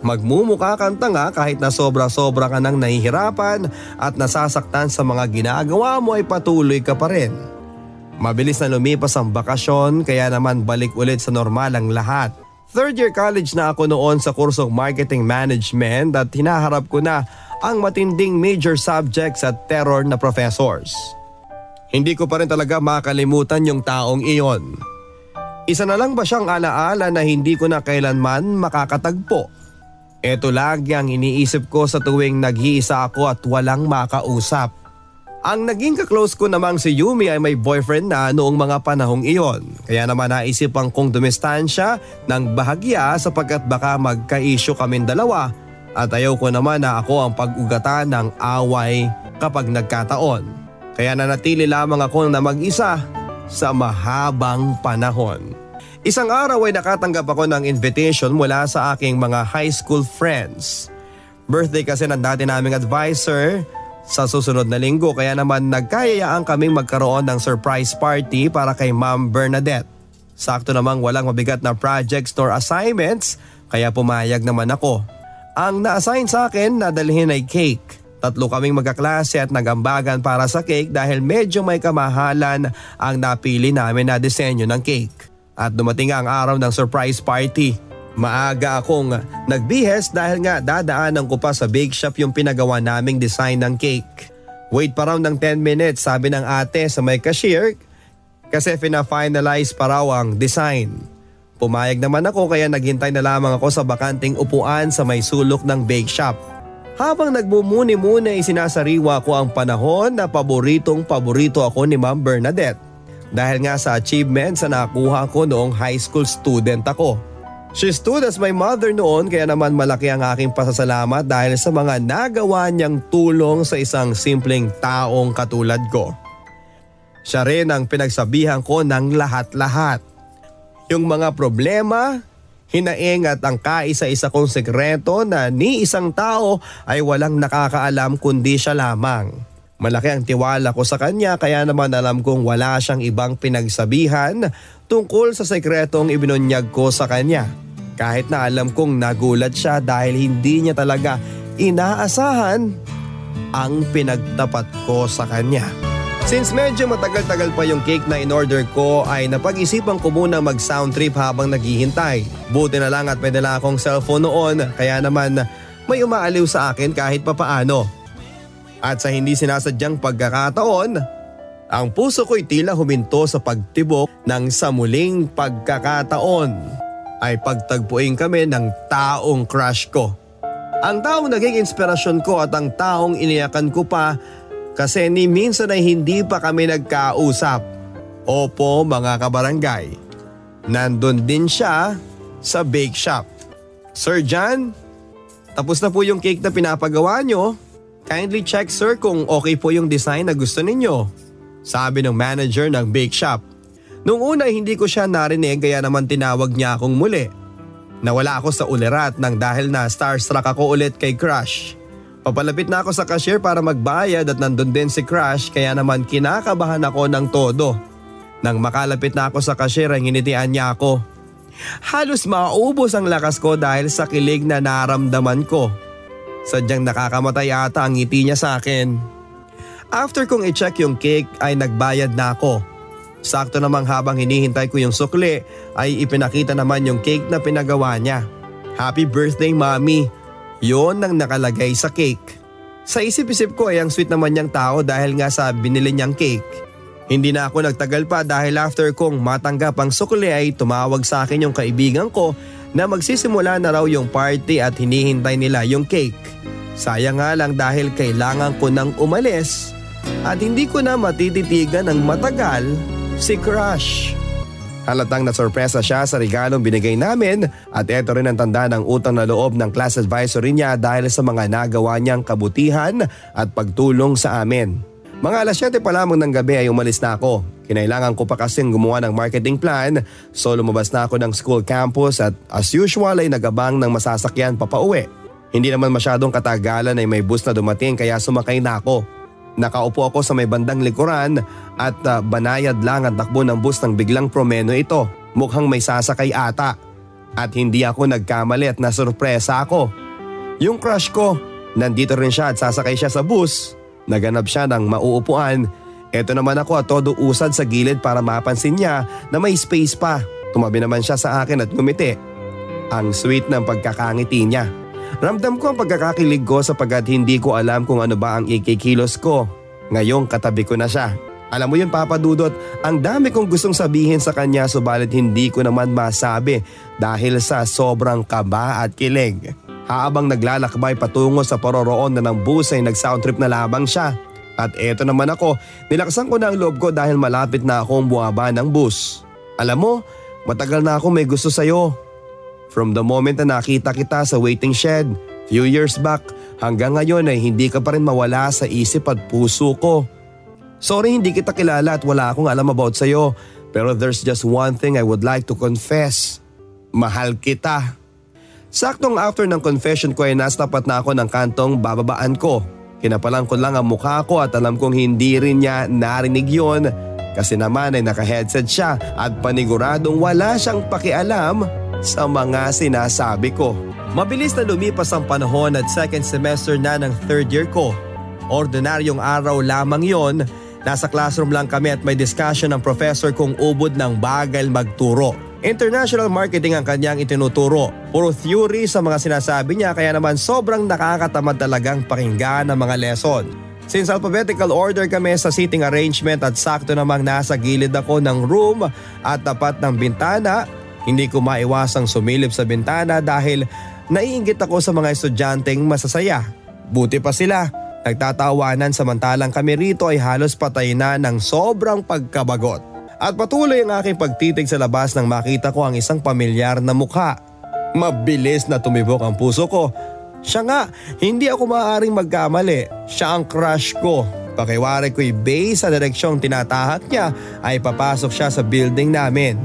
Magmumukha kang tanga kahit na sobra-sobra ka nang nahihirapan at nasasaktan sa mga ginagawa mo ay patuloy ka pa rin. Mabilis na lumipas ang bakasyon kaya naman balik ulit sa normal ang lahat. Third year college na ako noon sa kursong marketing management at hinaharap ko na ang matinding major subjects at terror na professors. Hindi ko pa rin talaga makalimutan yung taong iyon. Isa na lang ba siyang alaala na hindi ko na kailanman makakatagpo? Ito lagi ang iniisip ko sa tuwing nag-iisa ako at walang makausap. Ang naging kaklose ko namang si Yumi ay may boyfriend na noong mga panahong iyon. Kaya naman naisipan kong dumistansya ng bahagya sapagkat baka magka-issue kaming dalawa at ayaw ko naman na ako ang pag-ugatan ng away kapag nagkataon. Kaya nanatili lamang ako na mag-isa sa mahabang panahon. Isang araw ay nakatanggap ako ng invitation mula sa aking mga high school friends. Birthday kasi ng dati naming advisor sa susunod na linggo kaya naman nagkayayaan kaming magkaroon ng surprise party para kay Ma'am Bernadette. Sakto namang walang mabigat na projects nor assignments kaya pumayag naman ako. Ang na-assign sa akin na dalhin ay cake. Tatlo kaming magkaklase at nagambagan para sa cake dahil medyo may kamahalan ang napili namin na disenyo ng cake. At dumating ang araw ng surprise party. Maaga akong nagbihes dahil nga dadaanan ko pa sa bake shop yung pinagawa naming design ng cake. Wait pa raw ng 10 minutes sabi ng ate sa may cashier kasi fina-finalize pa raw ang design. Pumayag naman ako kaya naghintay na lamang ako sa bakanting upuan sa may sulok ng bake shop. Habang nagmumuni-muni ay sinasariwa ko ang panahon na paboritong paborito ako ni Ma'am Bernadette. Dahil nga sa achievements na nakuha ko noong high school student ako. She stood as my mother noon kaya naman malaki ang aking pasasalamat dahil sa mga nagawa niyang tulong sa isang simpleng taong katulad ko. Siya rin ang pinagsabihan ko ng lahat-lahat. Yung mga problema, hinaing at ang kaisa-isa kong sekreto na ni isang tao ay walang nakakaalam kundi siya lamang. Malaki ang tiwala ko sa kanya kaya naman alam kong wala siyang ibang pinagsabihan tungkol sa sekretong ibinunyag ko sa kanya. Kahit na alam kong nagulat siya dahil hindi niya talaga inaasahan ang pinagtapat ko sa kanya. Since medyo matagal-tagal pa yung cake na in-order ko ay napag-isipan ko muna mag-sound trip habang naghihintay. Buti na lang at may dala akong cellphone noon kaya naman may umaaliw sa akin kahit papaano. At sa hindi sinasadyang pagkakataon, ang puso ko'y tila huminto sa pagtibok ng sa muling pagkakataon ay pagtagpuin kami ng taong crush ko. Ang taong naging inspirasyon ko at ang taong iniyakan ko pa kasi ni minsan ay hindi pa kami nagkausap. Opo mga kabarangay, nandun din siya sa bake shop. Sir John, tapos na po yung cake na pinapagawa nyo. Kindly check sir kung okay po yung design na gusto ninyo. Sabi ng manager ng bake shop. Nung una hindi ko siya narinig kaya naman tinawag niya akong muli. Nawala ako sa ulirat nang dahil na starstruck ako ulit kay Crush. Papalapit na ako sa cashier para magbayad at nandun din si Crush kaya naman kinakabahan ako ng todo. Nang makalapit na ako sa cashier ay hinitian niya ako. Halos maubos ang lakas ko dahil sa kilig na naramdaman ko. Sadyang nakakamatay ata ang ngiti niya sa akin. After kong i-check yung cake ay nagbayad na ako. Sakto namang habang hinihintay ko yung sukli ay ipinakita naman yung cake na pinagawa niya. Happy birthday mommy! Yon ang nakalagay sa cake. Sa isip-isip ko ay ang sweet naman niyang tao dahil nga sa binili niyang cake. Hindi na ako nagtagal pa dahil after kong matanggap ang sukli ay tumawag sa akin yung kaibigan ko na magsisimula na raw yung party at hinihintay nila yung cake. Sayang nga lang dahil kailangan ko nang umalis at hindi ko na matititigan ng matagal si Crush. Halatang nasorpresa siya sa regalong binigay namin at ito rin ang tanda ng utang na loob ng class advisory niya dahil sa mga nagawa niyang kabutihan at pagtulong sa amin. Mga alas 7 pa lamang ng gabi ay umalis na ako. Kinailangan ko pa kasing gumawa ng marketing plan so lumabas na ako ng school campus at as usual ay nagabang ng masasakyan papauwi. Hindi naman masyadong katagalan ay may bus na dumating kaya sumakay na ako. Nakaupo ako sa may bandang likuran at uh, banayad lang ang takbo ng bus ng biglang promeno ito. Mukhang may sasakay ata. At hindi ako nagkamali at nasurpresa ako. Yung crush ko, nandito rin siya at sasakay siya sa bus Naganap siya ng mauupuan. Ito naman ako at todo usad sa gilid para mapansin niya na may space pa. Tumabi naman siya sa akin at ngumiti. Ang sweet ng pagkakangiti niya. Ramdam ko ang pagkakakilig ko sapagkat hindi ko alam kung ano ba ang ikikilos ko. Ngayong katabi ko na siya. Alam mo yun Papa Dudot, ang dami kong gustong sabihin sa kanya subalit hindi ko naman masabi dahil sa sobrang kaba at kilig. Habang naglalakbay patungo sa paroroon na ng bus ay nag-sound trip na labang siya. At eto naman ako, nilakasan ko na ang loob ko dahil malapit na akong buwaba ng bus. Alam mo, matagal na ako may gusto sa'yo. From the moment na nakita kita sa waiting shed, few years back, hanggang ngayon ay hindi ka pa rin mawala sa isip at puso ko. Sorry hindi kita kilala at wala akong alam about sa'yo, pero there's just one thing I would like to confess. Mahal kita. Saktong after ng confession ko ay nastapat na ako ng kantong bababaan ko. Kinapalan ko lang ang mukha ko at alam kong hindi rin niya narinig yon kasi naman ay naka-headset siya at paniguradong wala siyang pakialam sa mga sinasabi ko. Mabilis na lumipas ang panahon at second semester na ng third year ko. Ordinaryong araw lamang yon, nasa classroom lang kami at may discussion ng professor kung ubod ng bagal magturo. International marketing ang kanyang itinuturo. Puro theory sa mga sinasabi niya kaya naman sobrang nakakatamad talagang pakinggan ang mga lesson. Since alphabetical order kami sa seating arrangement at sakto namang nasa gilid ako ng room at tapat ng bintana, hindi ko maiwasang sumilip sa bintana dahil naiingit ako sa mga estudyanteng masasaya. Buti pa sila, nagtatawanan samantalang kami rito ay halos patay na ng sobrang pagkabagot. At patuloy ang aking pagtitig sa labas nang makita ko ang isang pamilyar na mukha. Mabilis na tumibok ang puso ko. Siya nga, hindi ako maaaring magkamali. Siya ang crush ko. Pakiwari ko'y base sa direksyong tinatahak niya ay papasok siya sa building namin.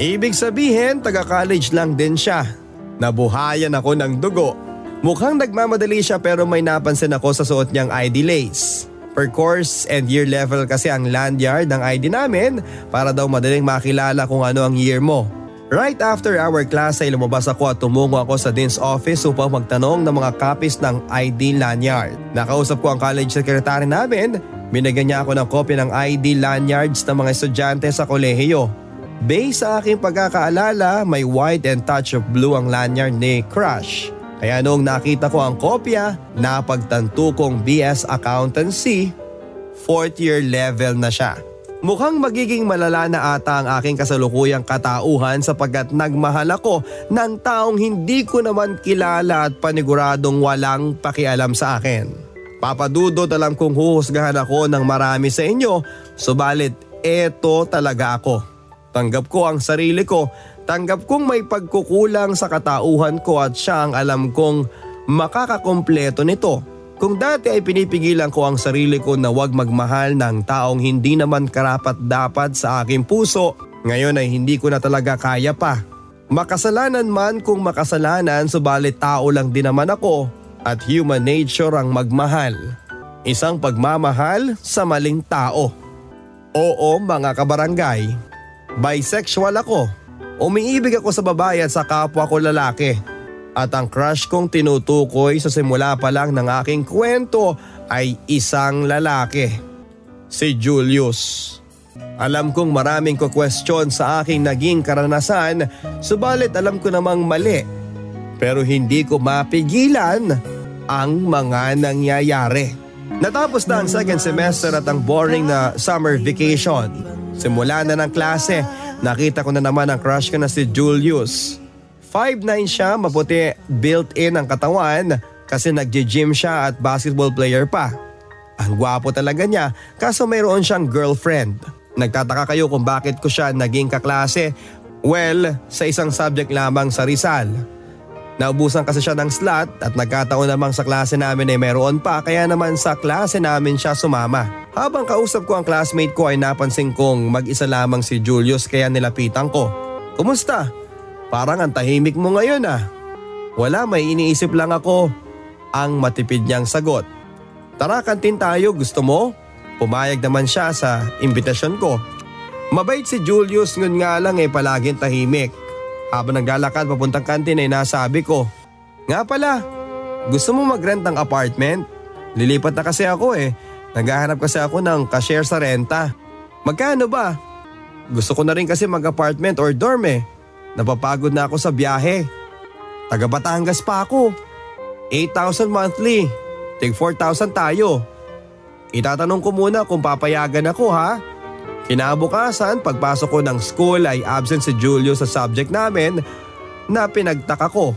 Ibig sabihin, taga-college lang din siya. Nabuhayan ako ng dugo. Mukhang nagmamadali siya pero may napansin ako sa suot niyang ID lace. Per course and year level kasi ang lanyard ng ID namin para daw madaling makilala kung ano ang year mo. Right after our class ay lumabas ako at tumungo ako sa Dean's office upang magtanong ng mga copies ng ID lanyard. Nakausap ko ang college secretary namin, binigyan niya ako ng kopya ng ID lanyards ng mga estudyante sa kolehiyo. Based sa aking pagkakaalala, may white and touch of blue ang lanyard ni Crush. Kaya noong nakita ko ang kopya, napagtanto kong BS Accountancy, fourth year level na siya. Mukhang magiging malala na ata ang aking kasalukuyang katauhan sapagkat nagmahal ako ng taong hindi ko naman kilala at paniguradong walang pakialam sa akin. Papadudot alam kong huhusgahan ako ng marami sa inyo, subalit eto talaga ako. Tanggap ko ang sarili ko Tanggap kong may pagkukulang sa katauhan ko at siya ang alam kong makakakompleto nito. Kung dati ay pinipigilan ko ang sarili ko na wag magmahal ng taong hindi naman karapat dapat sa aking puso, ngayon ay hindi ko na talaga kaya pa. Makasalanan man kung makasalanan subalit tao lang din naman ako at human nature ang magmahal. Isang pagmamahal sa maling tao. Oo mga kabarangay, bisexual ako Umiibig ako sa babae at sa kapwa ko lalaki. At ang crush kong tinutukoy sa simula pa lang ng aking kwento ay isang lalaki. Si Julius. Alam kong maraming ko question sa aking naging karanasan, subalit alam ko namang mali. Pero hindi ko mapigilan ang mga nangyayari. Natapos na ang second semester at ang boring na summer vacation. Simula na ng klase Nakita ko na naman ang crush ko na si Julius. 5'9 siya, maputi built-in ang katawan kasi nagje-gym siya at basketball player pa. Ang gwapo talaga niya kaso mayroon siyang girlfriend. Nagtataka kayo kung bakit ko siya naging kaklase. Well, sa isang subject lamang sa Rizal. Naubusan kasi siya ng slot at nagkataon namang sa klase namin ay meron pa kaya naman sa klase namin siya sumama. Habang kausap ko ang classmate ko ay napansin kong mag-isa lamang si Julius kaya nilapitan ko. Kumusta? Parang ang tahimik mo ngayon ah. Wala may iniisip lang ako. Ang matipid niyang sagot. Tara kantin tayo gusto mo? Pumayag naman siya sa imbitasyon ko. Mabait si Julius ngun nga lang eh palaging tahimik. Habang naglalakad papuntang kantin ay nasabi ko, Nga pala, gusto mo mag-rent ng apartment? Lilipat na kasi ako eh. Naghahanap kasi ako ng cashier sa renta. Magkano ba? Gusto ko na rin kasi mag-apartment or dorm eh. Napapagod na ako sa biyahe. Taga Batangas pa ako. 8,000 monthly. Tig 4,000 tayo. Itatanong ko muna kung papayagan ako ha. Kinabukasan pagpasok ko ng school ay absent si Julio sa subject namin na pinagtaka ko.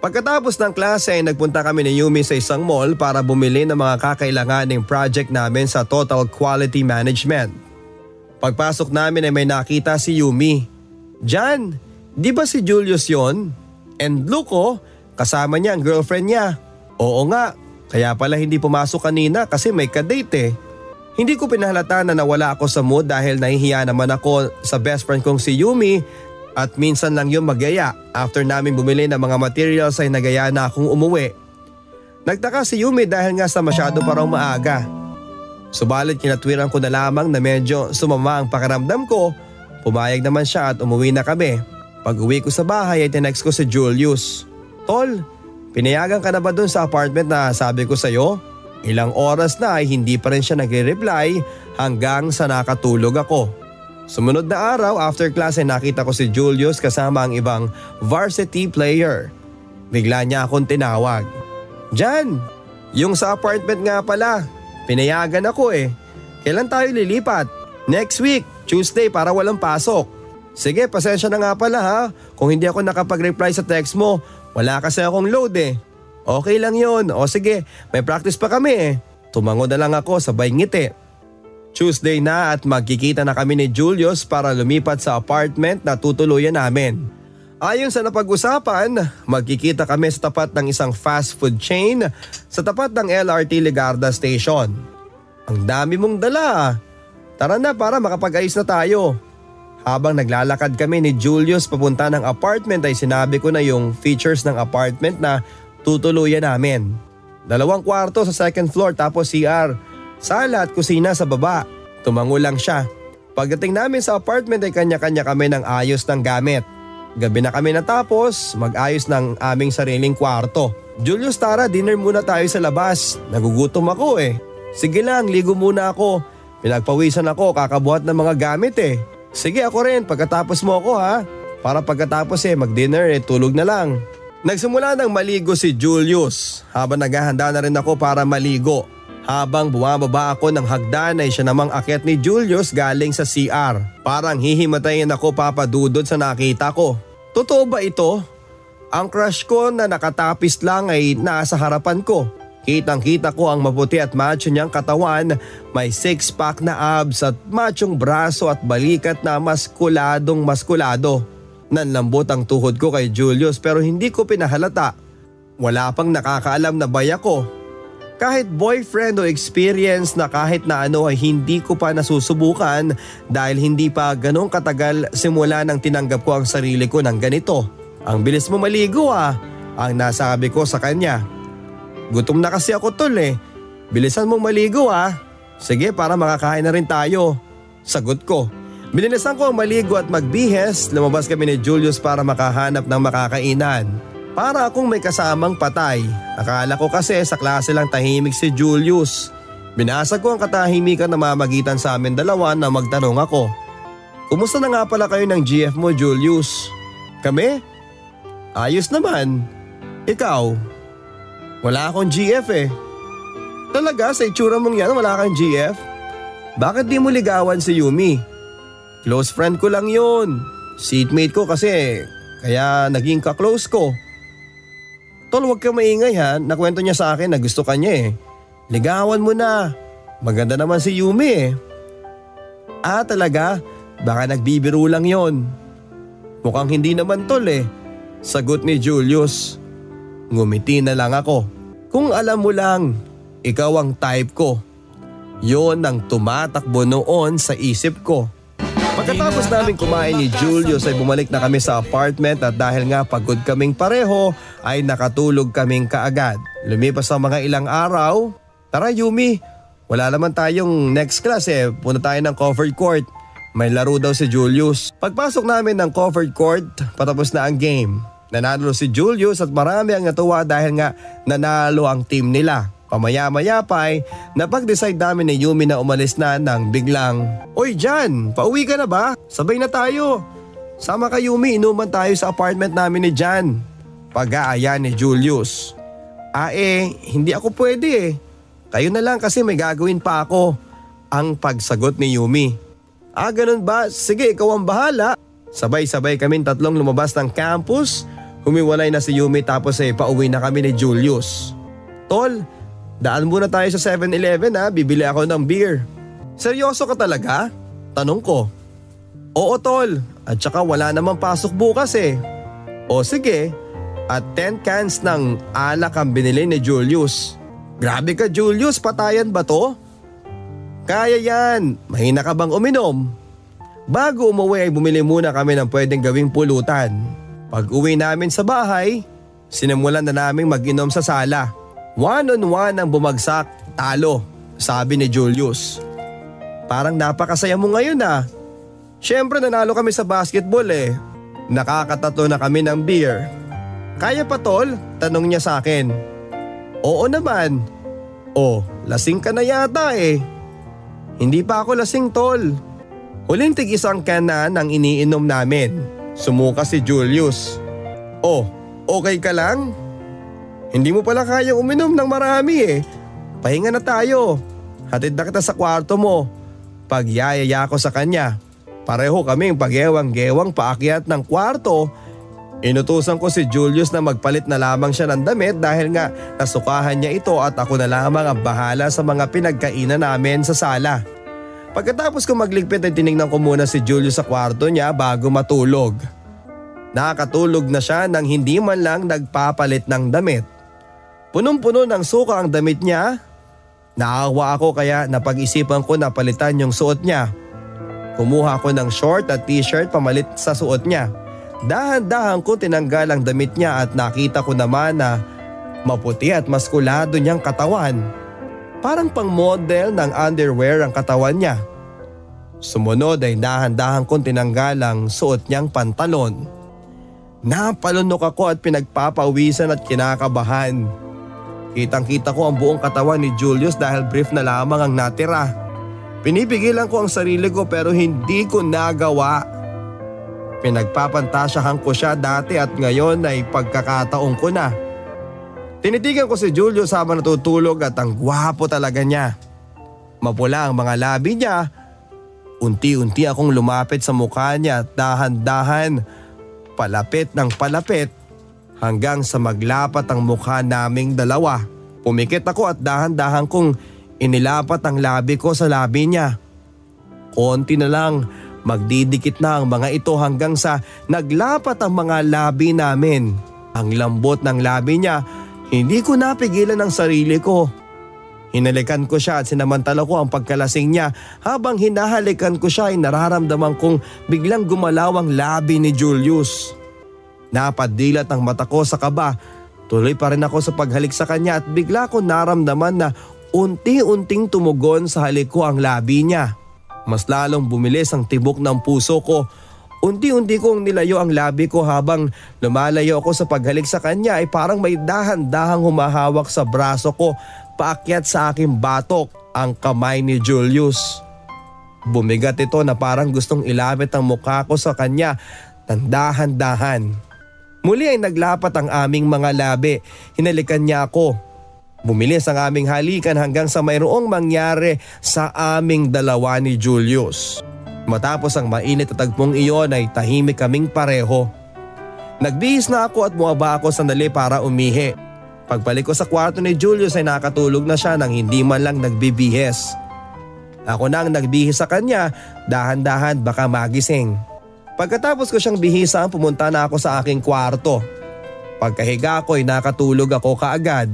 Pagkatapos ng klase ay nagpunta kami ni Yumi sa isang mall para bumili ng mga kakailanganing project namin sa Total Quality Management. Pagpasok namin ay may nakita si Yumi. Jan, di ba si Julius yon? And look oh, kasama niya ang girlfriend niya. Oo nga, kaya pala hindi pumasok kanina kasi may kadate eh. Hindi ko pinahalata na nawala ako sa mood dahil nahihiya naman ako sa best friend kong si Yumi at minsan lang yun magyaya. After namin bumili ng mga materials ay nagaya na akong umuwi. Nagtaka si Yumi dahil nga sa masyado pa raw maaga. Subalit kinatwiran ko na lamang na medyo sumama ang pakiramdam ko. Pumayag naman siya at umuwi na kami. Pag uwi ko sa bahay ay tinext ko si Julius. Tol, pinayagan ka na ba dun sa apartment na sabi ko sa'yo? Ilang oras na ay hindi pa rin siya nagre-reply hanggang sa nakatulog ako. Sumunod na araw after class ay nakita ko si Julius kasama ang ibang varsity player. Bigla niya akong tinawag. Jan, yung sa apartment nga pala. Pinayagan ako eh. Kailan tayo lilipat? Next week, Tuesday para walang pasok. Sige, pasensya na nga pala ha. Kung hindi ako nakapag-reply sa text mo, wala kasi akong load eh. Okay lang yon. O sige, may practice pa kami eh. Tumango na lang ako sabay ngiti. Tuesday na at magkikita na kami ni Julius para lumipat sa apartment na tutuluyan namin. Ayon sa napag-usapan, magkikita kami sa tapat ng isang fast food chain sa tapat ng LRT Ligarda Station. Ang dami mong dala. Tara na para makapag-ayos na tayo. Habang naglalakad kami ni Julius papunta ng apartment ay sinabi ko na yung features ng apartment na tutuluyan namin. Dalawang kwarto sa second floor tapos CR. Sala at kusina sa baba. Tumango lang siya. Pagdating namin sa apartment ay kanya-kanya kami ng ayos ng gamit. Gabi na kami natapos, mag-ayos ng aming sariling kwarto. Julius Tara, dinner muna tayo sa labas. Nagugutom ako eh. Sige lang, ligo muna ako. Pinagpawisan ako, kakabuhat ng mga gamit eh. Sige ako rin, pagkatapos mo ako ha. Para pagkatapos eh, mag-dinner eh, tulog na lang. Nagsimula ng maligo si Julius habang naghahanda na rin ako para maligo. Habang bumababa ako ng hagdan ay siya namang akyat ni Julius galing sa CR. Parang hihimatayin ako papadudod sa nakita ko. Totoo ba ito? Ang crush ko na nakatapis lang ay nasa harapan ko. Kitang kita ko ang maputi at macho niyang katawan, may six pack na abs at machong braso at balikat na maskuladong maskulado. Nanlambot ang tuhod ko kay Julius pero hindi ko pinahalata. Wala pang nakakaalam na bay ako. Kahit boyfriend o experience na kahit na ano ay hindi ko pa nasusubukan dahil hindi pa ganong katagal simula nang tinanggap ko ang sarili ko ng ganito. Ang bilis mo maligo ah, ang nasabi ko sa kanya. Gutom na kasi ako tol eh. Bilisan mong maligo ah. Sige para makakain na rin tayo. Sagot ko. Binilisan ko ang maligo at magbihes, lumabas kami ni Julius para makahanap ng makakainan. Para akong may kasamang patay. Akala ko kasi sa klase lang tahimik si Julius. Binasa ko ang katahimikan na mamagitan sa amin dalawa na magtanong ako. Kumusta na nga pala kayo ng GF mo Julius? Kami? Ayos naman. Ikaw? Wala akong GF eh. Talaga sa itsura mong yan wala kang GF? Bakit di mo ligawan si Yumi? Close friend ko lang yun. Seatmate ko kasi Kaya naging ka-close ko. Tol, huwag ka maingay ha. Nakwento niya sa akin na gusto ka niya eh. Ligawan mo na. Maganda naman si Yumi eh. Ah talaga? Baka nagbibiro lang yon. Mukhang hindi naman tol eh. Sagot ni Julius. Ngumiti na lang ako. Kung alam mo lang, ikaw ang type ko. Yon ang tumatakbo noon sa isip ko. Pagkatapos namin kumain ni Julius ay bumalik na kami sa apartment at dahil nga pagod kaming pareho ay nakatulog kaming kaagad. Lumipas ang mga ilang araw, tara Yumi, wala naman tayong next class eh, punta tayo ng covered court. May laro daw si Julius. Pagpasok namin ng covered court, patapos na ang game. Nanalo si Julius at marami ang natuwa dahil nga nanalo ang team nila. Pamaya-maya pa ay napag-decide namin ni Yumi na umalis na nang biglang, Oy Jan, pauwi ka na ba? Sabay na tayo. Sama ka Yumi, inuman tayo sa apartment namin ni Jan. Pag-aaya ni Julius. Ah eh, hindi ako pwede eh. Kayo na lang kasi may gagawin pa ako. Ang pagsagot ni Yumi. Ah ganun ba? Sige ikaw ang bahala. Sabay-sabay kaming tatlong lumabas ng campus. Humiwalay na si Yumi tapos eh pauwi na kami ni Julius. Tol, Daan muna tayo sa 7-Eleven ha, bibili ako ng beer. Seryoso ka talaga? Tanong ko. Oo tol, at saka wala namang pasok bukas eh. O sige, at 10 cans ng alak ang binili ni Julius. Grabe ka Julius, patayan ba to? Kaya yan, mahina ka bang uminom? Bago umuwi ay bumili muna kami ng pwedeng gawing pulutan. Pag uwi namin sa bahay, sinimulan na naming mag-inom sa sala. One on one ang bumagsak, talo, sabi ni Julius. Parang napakasaya mo ngayon ah. Siyempre nanalo kami sa basketball eh. Nakakatato na kami ng beer. Kaya pa tol? Tanong niya sa akin. Oo naman. Oh, lasing ka na yata eh. Hindi pa ako lasing tol. Huling tig isang kanan ang iniinom namin. Sumuka si Julius. Oh, okay ka lang? Hindi mo pala kaya uminom ng marami eh. Pahinga na tayo. Hatid na kita sa kwarto mo. Pagyayaya ko sa kanya. Pareho kaming pagyewang-gewang paakyat ng kwarto. Inutusan ko si Julius na magpalit na lamang siya ng damit dahil nga nasukahan niya ito at ako na lamang ang bahala sa mga pinagkainan namin sa sala. Pagkatapos ko magligpit ay tinignan ko muna si Julius sa kwarto niya bago matulog. Nakakatulog na siya nang hindi man lang nagpapalit ng damit. Punong-puno ng suka ang damit niya. Naawa ako kaya napag-isipan ko na palitan yung suot niya. Kumuha ako ng short at t-shirt pamalit sa suot niya. Dahan-dahan ko tinanggal ang damit niya at nakita ko naman na maputi at maskulado niyang katawan. Parang pang model ng underwear ang katawan niya. Sumunod ay dahan-dahan kong tinanggal ang suot niyang pantalon. Napalunok ako at pinagpapawisan at kinakabahan. Kitang kita ko ang buong katawan ni Julius dahil brief na lamang ang natira. Pinipigilan ko ang sarili ko pero hindi ko nagawa. Pinagpapantasyahan ko siya dati at ngayon ay pagkakataong ko na. Tinitigan ko si Julius habang natutulog at ang gwapo talaga niya. Mapula ang mga labi niya. Unti-unti akong lumapit sa mukha niya at dahan-dahan palapit ng palapit hanggang sa maglapat ang mukha naming dalawa. Pumikit ako at dahan-dahan kong inilapat ang labi ko sa labi niya. Konti na lang, magdidikit na ang mga ito hanggang sa naglapat ang mga labi namin. Ang lambot ng labi niya, hindi ko napigilan ang sarili ko. Hinalikan ko siya at sinamantala ko ang pagkalasing niya habang hinahalikan ko siya ay nararamdaman kong biglang gumalaw ang labi ni Julius. Napadilat ang mata ko sa kaba. Tuloy pa rin ako sa paghalik sa kanya at bigla ko naramdaman na unti-unting tumugon sa halik ko ang labi niya. Mas lalong bumilis ang tibok ng puso ko. Unti-unti kong nilayo ang labi ko habang lumalayo ako sa paghalik sa kanya ay parang may dahan-dahang humahawak sa braso ko paakyat sa aking batok ang kamay ni Julius. Bumigat ito na parang gustong ilapit ang mukha ko sa kanya tandahan-dahan. Muli ay naglapat ang aming mga labi. Hinalikan niya ako. Bumilis ang aming halikan hanggang sa mayroong mangyari sa aming dalawa ni Julius. Matapos ang mainit at tagpong iyon ay tahimik kaming pareho. Nagbihis na ako at buwaba ako sandali para umihi. Pagbalik ko sa kwarto ni Julius ay nakatulog na siya nang hindi man lang nagbibihis. Ako na ang nagbihis sa kanya, dahan-dahan baka magising. Pagkatapos ko siyang bihisan, pumunta na ako sa aking kwarto. Pagkahiga ko ay nakatulog ako kaagad.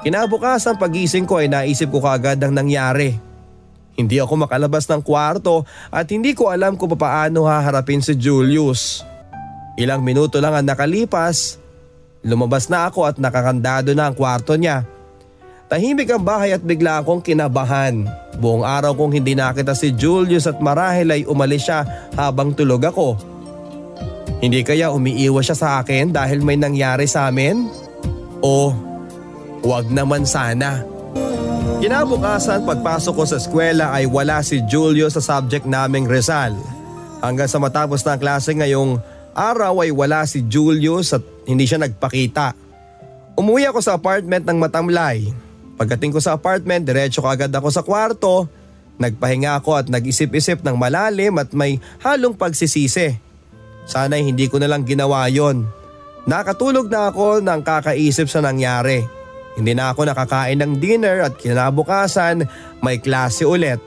Kinabukasan pagising ko ay naisip ko kaagad ang nangyari. Hindi ako makalabas ng kwarto at hindi ko alam kung paano haharapin si Julius. Ilang minuto lang ang nakalipas, lumabas na ako at nakakandado na ang kwarto niya. Tahimik ang bahay at bigla akong kinabahan. Buong araw kong hindi nakita si Julius at marahil ay umalis siya habang tulog ako. Hindi kaya umiiwas siya sa akin dahil may nangyari sa amin? O wag naman sana. Kinabukasan pagpasok ko sa eskwela ay wala si Julius sa subject naming Rizal. Hanggang sa matapos na ang klase ngayong araw ay wala si Julius at hindi siya nagpakita. Umuwi ako sa apartment ng Matamlay. Pagdating ko sa apartment, diretso agad ako sa kwarto. Nagpahinga ako at nag-isip-isip ng malalim at may halong pagsisisi. Sana'y hindi ko na lang ginawa yon. Nakatulog na ako nang kakaisip sa nangyari. Hindi na ako nakakain ng dinner at kinabukasan may klase ulit.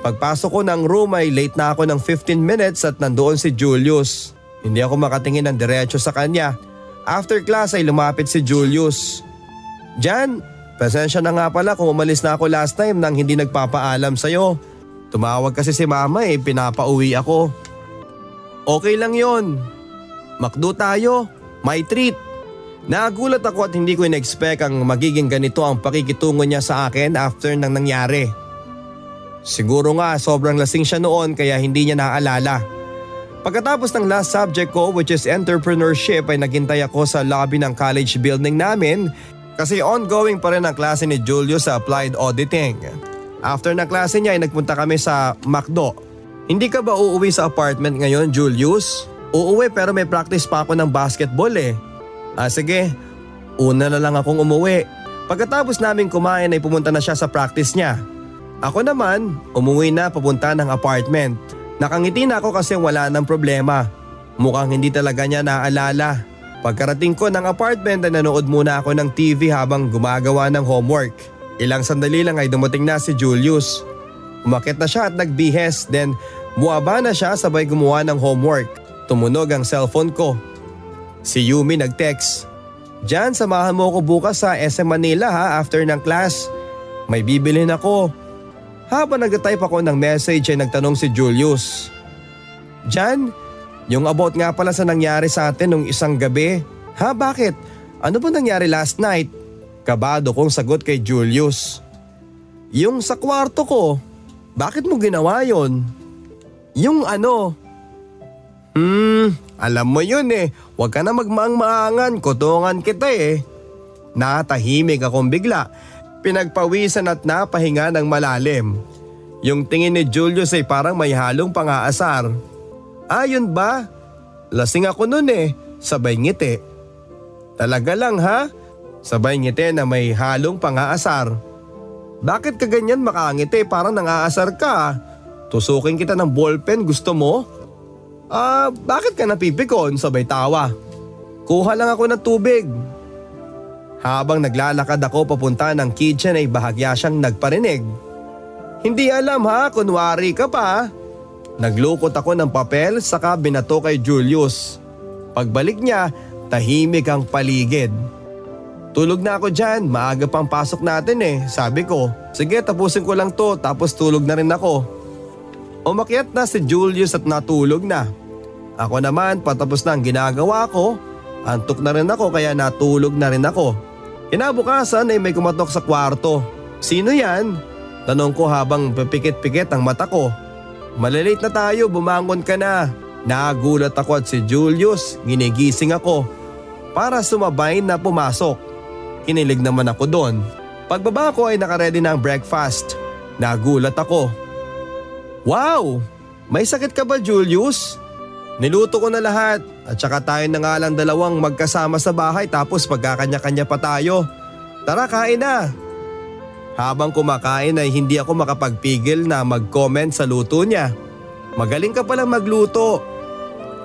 Pagpasok ko ng room ay late na ako ng 15 minutes at nandoon si Julius. Hindi ako makatingin ng diretso sa kanya. After class ay lumapit si Julius. Jan, Pasensya na nga pala kung umalis na ako last time nang hindi nagpapaalam sa'yo. Tumawag kasi si mama eh, pinapauwi ako. Okay lang yon. Makdo tayo, may treat. Nagulat ako at hindi ko in-expect ang magiging ganito ang pakikitungo niya sa akin after nang nangyari. Siguro nga sobrang lasing siya noon kaya hindi niya naalala. Pagkatapos ng last subject ko which is entrepreneurship ay naghintay ako sa lobby ng college building namin kasi ongoing pa rin ang klase ni Julius sa applied auditing. After ng klase niya ay nagpunta kami sa McDo. Hindi ka ba uuwi sa apartment ngayon Julius? Uuwi pero may practice pa ako ng basketball eh. Ah sige, una na lang akong umuwi. Pagkatapos namin kumain ay pumunta na siya sa practice niya. Ako naman, umuwi na papunta ng apartment. Nakangiti na ako kasi wala ng problema. Mukhang hindi talaga niya naalala. Pagkarating ko ng apartment ay nanood muna ako ng TV habang gumagawa ng homework. Ilang sandali lang ay dumating na si Julius. Umakit na siya at nagbihes then buwaba na siya sabay gumawa ng homework. Tumunog ang cellphone ko. Si Yumi nag-text. Jan, samahan mo ako bukas sa SM Manila ha after ng class. May bibilhin ako. Habang nag-type ako ng message ay nagtanong si Julius. Jan, yung about nga pala sa nangyari sa atin nung isang gabi. Ha bakit? Ano ba nangyari last night? Kabado kong sagot kay Julius. Yung sa kwarto ko. Bakit mo ginawa yon? Yung ano? Hmm, alam mo yun eh. Huwag ka na magmaang-maangan, kutungan kita eh. Natahimik akong bigla. Pinagpawisan at napahinga ng malalim. Yung tingin ni Julius ay parang may halong pang-aasar. Ayun ah, ba? Lasing ako nun eh, sabay ngiti. Talaga lang ha? Sabay ngiti na may halong pangaasar. Bakit ka ganyan makangiti parang nangaasar ka? Tusukin kita ng ballpen gusto mo? Ah, bakit ka napipikon? Sabay tawa. Kuha lang ako ng tubig. Habang naglalakad ako papunta ng kitchen ay bahagya siyang nagparinig. Hindi alam ha, kunwari ka pa. Naglukot ako ng papel saka binato kay Julius. Pagbalik niya, tahimik ang paligid. Tulog na ako dyan, maaga pang pasok natin eh, sabi ko. Sige tapusin ko lang to tapos tulog na rin ako. Umakyat na si Julius at natulog na. Ako naman patapos na ang ginagawa ko. Antok na rin ako kaya natulog na rin ako. Kinabukasan ay may kumatok sa kwarto. Sino yan? Tanong ko habang pipikit-pikit ang mata ko. Malalate na tayo, bumangon ka na. Nagulat ako at si Julius, ginigising ako para sumabay na pumasok. Kinilig naman ako doon. Pagbaba ko ay nakaredy na ang breakfast. Nagulat ako. Wow! May sakit ka ba Julius? Niluto ko na lahat at saka tayo na nga lang dalawang magkasama sa bahay tapos pagkakanya-kanya pa tayo. Tara kain na! Habang kumakain ay hindi ako makapagpigil na mag-comment sa luto niya. Magaling ka palang magluto.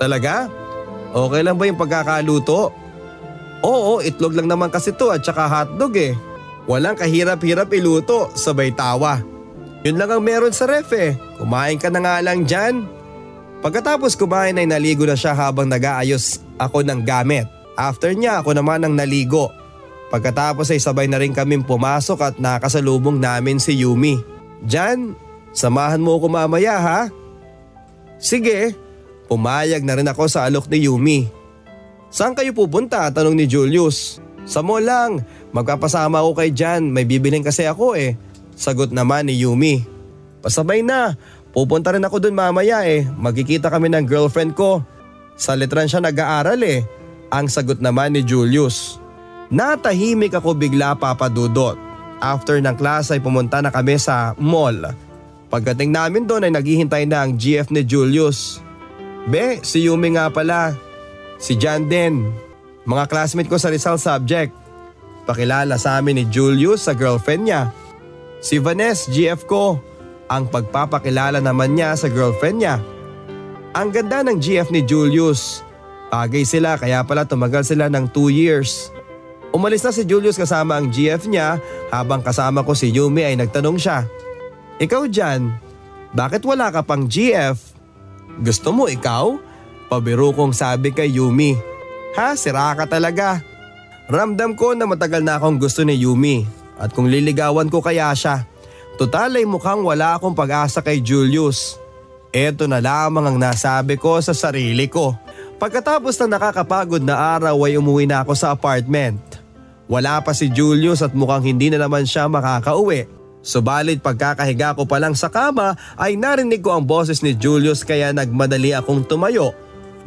Talaga? okay lang ba yung pagkakaluto? Oo, itlog lang naman kasi to at saka hotdog eh. Walang kahirap-hirap iluto, sabay tawa. Yun lang ang meron sa ref eh. Kumain ka na nga lang dyan. Pagkatapos kumain ay naligo na siya habang nag-aayos ako ng gamit. After niya ako naman ang naligo. Pagkatapos ay sabay na rin kaming pumasok at nakasalubong namin si Yumi. Jan, samahan mo ako mamaya ha? Sige, pumayag na rin ako sa alok ni Yumi. Saan kayo pupunta? Tanong ni Julius. Sa mall lang, magpapasama ako kay Jan, may bibiling kasi ako eh. Sagot naman ni Yumi. Pasabay na, pupunta rin ako dun mamaya eh, magkikita kami ng girlfriend ko. Sa letran siya nag-aaral eh, ang sagot naman ni Julius. Natahimik ako bigla papadudot. After ng class ay pumunta na kami sa mall. Pagdating namin doon ay naghihintay na ang GF ni Julius. Be, si Yumi nga pala. Si John din. Mga classmate ko sa Rizal subject. Pakilala sa amin ni Julius sa girlfriend niya. Si Vanessa, GF ko. Ang pagpapakilala naman niya sa girlfriend niya. Ang ganda ng GF ni Julius. Bagay sila kaya pala tumagal sila ng 2 years. Umalis na si Julius kasama ang GF niya habang kasama ko si Yumi ay nagtanong siya. Ikaw dyan, bakit wala ka pang GF? Gusto mo ikaw? Pabiro kong sabi kay Yumi. Ha, sira ka talaga. Ramdam ko na matagal na akong gusto ni Yumi at kung liligawan ko kaya siya. Total ay mukhang wala akong pag-asa kay Julius. Ito na lamang ang nasabi ko sa sarili ko. Pagkatapos ng nakakapagod na araw ay umuwi na ako sa apartment. Wala pa si Julius at mukhang hindi na naman siya makakauwi. Subalit pagkakahiga ko pa lang sa kama ay narinig ko ang boses ni Julius kaya nagmadali akong tumayo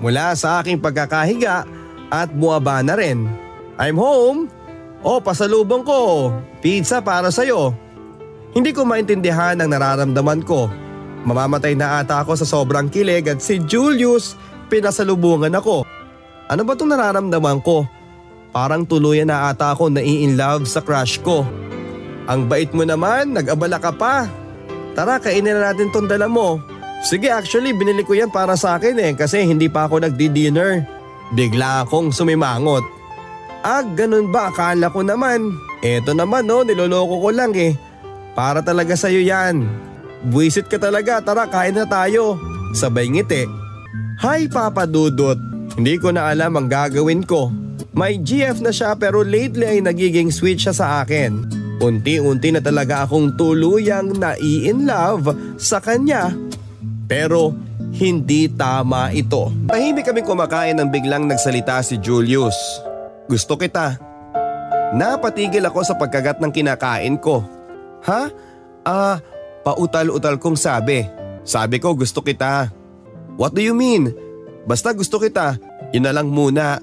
mula sa aking pagkakahiga at buwaba na rin. I'm home. Oh, pasalubong ko. Pizza para sa'yo. Hindi ko maintindihan ang nararamdaman ko. Mamamatay na ata ako sa sobrang kilig at si Julius pinasalubungan ako. Ano ba itong nararamdaman ko? Parang tuluyan na ata ako nai-in love sa crush ko. Ang bait mo naman, nag-abala ka pa. Tara, kainin na natin tong dala mo. Sige actually binili ko yan para sa akin eh kasi hindi pa ako nagdi-dinner. Bigla akong sumimangot. Ah, ganun ba? Akala ko naman. Eto naman no, niloloko ko lang eh. Para talaga sa'yo yan. Buisit ka talaga, tara kain na tayo. Sabay ngiti. Hi Papa Dudot, hindi ko na alam ang gagawin ko. May GF na siya pero lately ay nagiging sweet siya sa akin. Unti-unti na talaga akong tuluyang nai-in love sa kanya pero hindi tama ito. Tahimik kaming kumakain nang biglang nagsalita si Julius. Gusto kita. Napatigil ako sa pagkagat ng kinakain ko. Ha? Ah, pautal-utal kong sabi. Sabi ko gusto kita. What do you mean? Basta gusto kita. Yun na lang muna.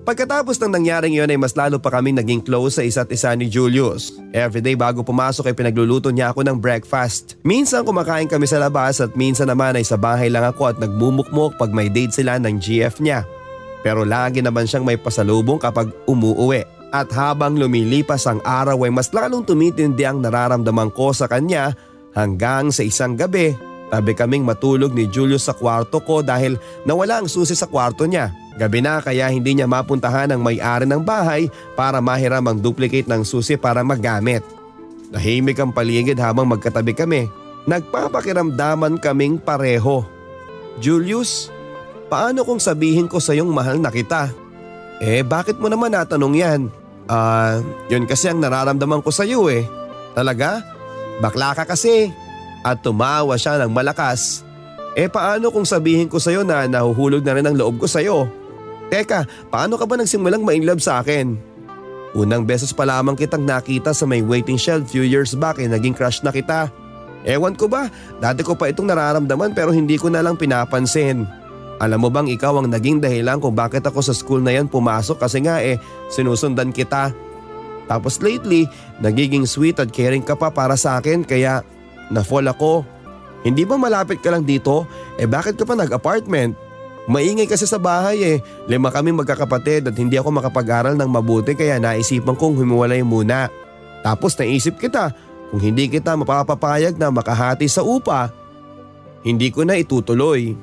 Pagkatapos ng nangyaring yon ay mas lalo pa kaming naging close sa isa't isa ni Julius. Everyday bago pumasok ay pinagluluto niya ako ng breakfast. Minsan kumakain kami sa labas at minsan naman ay sa bahay lang ako at nagmumukmok pag may date sila ng GF niya. Pero lagi naman siyang may pasalubong kapag umuuwi. At habang lumilipas ang araw ay mas lalong tumitindi ang nararamdaman ko sa kanya hanggang sa isang gabi Tabi kaming matulog ni Julius sa kwarto ko dahil nawala ang susi sa kwarto niya. Gabi na kaya hindi niya mapuntahan ang may-ari ng bahay para mahiram ang duplicate ng susi para magamit. Nahimik ang paligid habang magkatabi kami. Nagpapakiramdaman kaming pareho. Julius, paano kung sabihin ko sa iyong mahal na kita? Eh bakit mo naman natanong yan? Ah, uh, yun kasi ang nararamdaman ko sa iyo eh. Talaga? Bakla ka kasi. At tumawa siya ng malakas. Eh paano kung sabihin ko sa iyo na nahuhulog na rin ang loob ko sa iyo? Teka, paano ka ba nagsimulang ma-inlove sa akin? Unang beses pa lamang kitang nakita sa may waiting shed few years back eh naging crush na kita. Ewan ko ba, dati ko pa itong nararamdaman pero hindi ko na lang pinapansin. Alam mo bang ikaw ang naging dahilan kung bakit ako sa school na yan pumasok kasi nga eh sinusundan kita. Tapos lately, nagiging sweet at caring ka pa para sa akin kaya na-fall ako. Hindi ba malapit ka lang dito? Eh bakit ka pa nag-apartment? Maingay kasi sa bahay eh. Lima kami magkakapatid at hindi ako makapag-aral ng mabuti kaya naisipan kong humiwalay muna. Tapos naisip kita, kung hindi kita mapapapayag na makahati sa upa, hindi ko na itutuloy.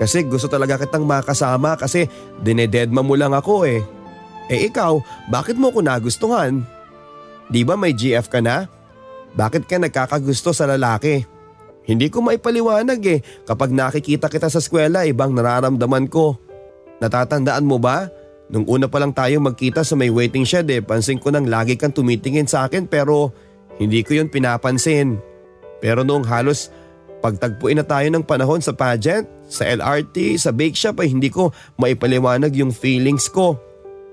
Kasi gusto talaga kitang makasama kasi dinededma mo lang ako eh. Eh ikaw, bakit mo ko nagustuhan? Di ba may GF ka na? Bakit ka nagkakagusto sa lalaki? Hindi ko maipaliwanag eh kapag nakikita kita sa eskwela ibang nararamdaman ko. Natatandaan mo ba? Nung una pa lang tayo magkita sa may waiting shed eh pansin ko nang lagi kang tumitingin sa akin pero hindi ko yun pinapansin. Pero noong halos pagtagpuin na tayo ng panahon sa pageant, sa LRT, sa bake shop ay hindi ko maipaliwanag yung feelings ko.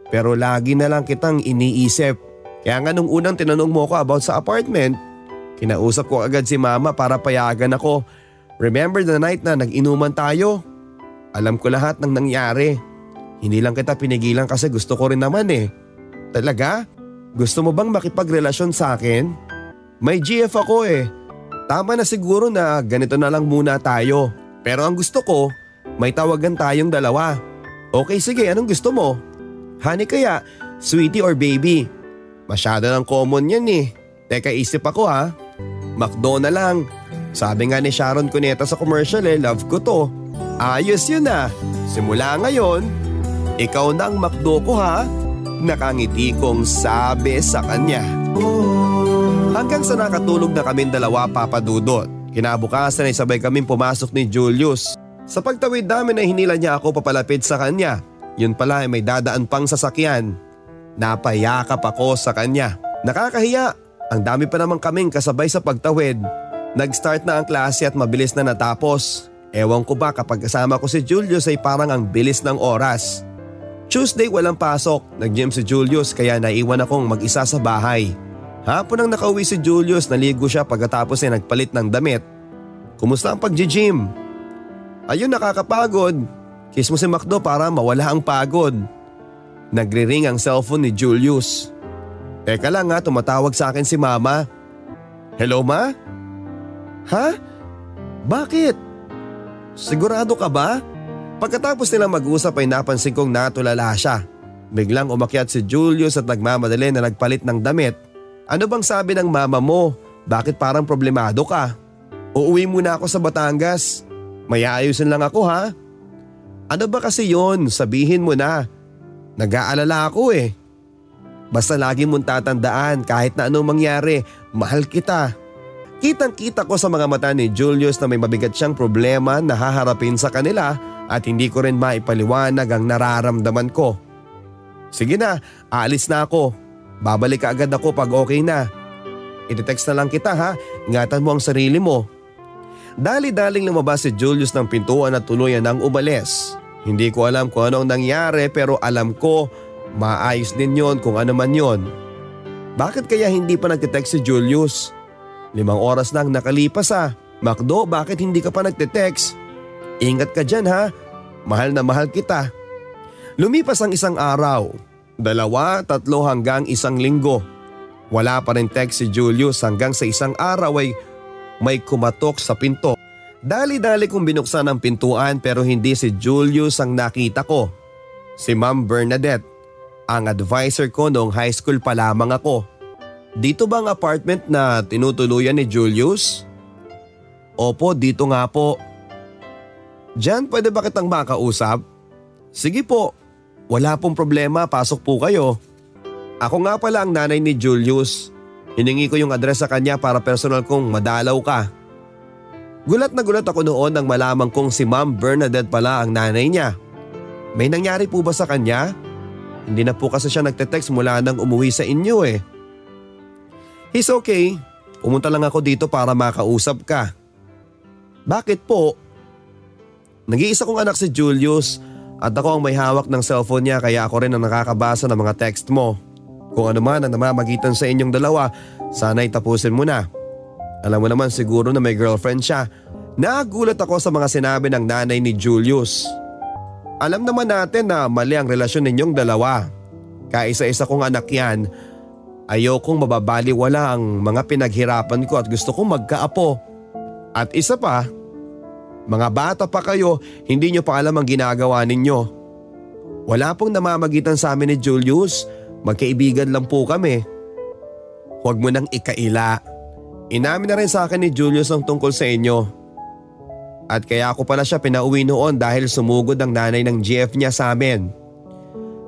Pero lagi na lang kitang iniisip. Kaya nga nung unang tinanong mo ko about sa apartment, kinausap ko agad si mama para payagan ako. Remember the night na nag-inuman tayo? Alam ko lahat ng nangyari. Hindi lang kita pinigilan kasi gusto ko rin naman eh. Talaga? Gusto mo bang makipagrelasyon sa akin? May GF ako eh. Tama na siguro na ganito na lang muna tayo. Pero ang gusto ko, may tawagan tayong dalawa. Okay sige, anong gusto mo? Honey kaya, sweetie or baby? Masyado lang common yan eh. Teka isip ako ha. McDo na lang. Sabi nga ni Sharon Cuneta sa commercial eh, love ko to. Ayos yun ah. Simula ngayon, ikaw na ang McDo ko ha. Nakangiti kong sabi sa kanya. Hanggang sa nakatulog na kaming dalawa papadudot. Kinabukasan ay sabay kaming pumasok ni Julius. Sa pagtawid namin ay hinila niya ako papalapit sa kanya. Yun pala ay may dadaan pang sasakyan. Napayakap ako sa kanya. Nakakahiya. Ang dami pa naman kaming kasabay sa pagtawid. Nag-start na ang klase at mabilis na natapos. Ewan ko ba kapag kasama ko si Julius ay parang ang bilis ng oras. Tuesday walang pasok, nag-gym si Julius kaya naiwan akong mag-isa sa bahay. Hapon ang nakauwi si Julius, naligo siya pagkatapos ay nagpalit ng damit. Kumusta ang pag-gym? Ayun nakakapagod. Kiss mo si Macdo para mawala ang pagod. Nagre-ring ang cellphone ni Julius. Teka lang nga, tumatawag sa akin si mama. Hello ma? Ha? Bakit? Sigurado ka ba? Pagkatapos nilang mag-usap ay napansin kong natulala siya. Biglang umakyat si Julius at nagmamadali na nagpalit ng damit ano bang sabi ng mama mo? Bakit parang problemado ka? Uuwi muna ako sa Batangas. May aayusin lang ako ha. Ano ba kasi yon? Sabihin mo na. Nag-aalala ako eh. Basta lagi mong tatandaan kahit na anong mangyari, mahal kita. Kitang kita ko sa mga mata ni Julius na may mabigat siyang problema na haharapin sa kanila at hindi ko rin maipaliwanag ang nararamdaman ko. Sige na, aalis na ako. Babalik ka agad ako pag okay na. Iti-text na lang kita ha, ingatan mo ang sarili mo. Dali-daling lumabas si Julius ng pintuan at tuluyan nang umalis. Hindi ko alam kung ano ang nangyari pero alam ko maayos din yon kung ano man yon. Bakit kaya hindi pa nagtitext si Julius? Limang oras nang nakalipas ha. Makdo, bakit hindi ka pa nagtitext? Ingat ka dyan ha. Mahal na mahal kita. Lumipas ang isang araw. Dalawa, tatlo hanggang isang linggo. Wala pa rin text si Julius hanggang sa isang araw ay may kumatok sa pinto. Dali-dali kong binuksan ang pintuan pero hindi si Julius ang nakita ko. Si Ma'am Bernadette, ang advisor ko noong high school pa lamang ako. Dito ba ang apartment na tinutuluyan ni Julius? Opo, dito nga po. Jan, pwede ba kitang makausap? Sige po, wala pong problema, pasok po kayo. Ako nga pala ang nanay ni Julius. Hiningi ko yung address sa kanya para personal kong madalaw ka. Gulat na gulat ako noon nang malaman kong si Ma'am Bernadette pala ang nanay niya. May nangyari po ba sa kanya? Hindi na po kasi siya nagte-text mula nang umuwi sa inyo eh. He's okay. Pumunta lang ako dito para makausap ka. Bakit po? Nag-iisa kong anak si Julius at ako ang may hawak ng cellphone niya kaya ako rin ang nakakabasa ng mga text mo. Kung ano man ang namamagitan sa inyong dalawa, sana'y tapusin mo na. Alam mo naman siguro na may girlfriend siya. Nagulat ako sa mga sinabi ng nanay ni Julius. Alam naman natin na mali ang relasyon ninyong dalawa. Kaisa-isa kong anak yan. Ayokong mababaliwala ang mga pinaghirapan ko at gusto kong magkaapo. At isa pa, mga bata pa kayo, hindi nyo pa alam ang ginagawa ninyo. Wala pong namamagitan sa amin ni Julius. Magkaibigan lang po kami. Huwag mo nang ikaila. Inamin na rin sa akin ni Julius ang tungkol sa inyo. At kaya ako pala siya pinauwi noon dahil sumugod ang nanay ng GF niya sa amin.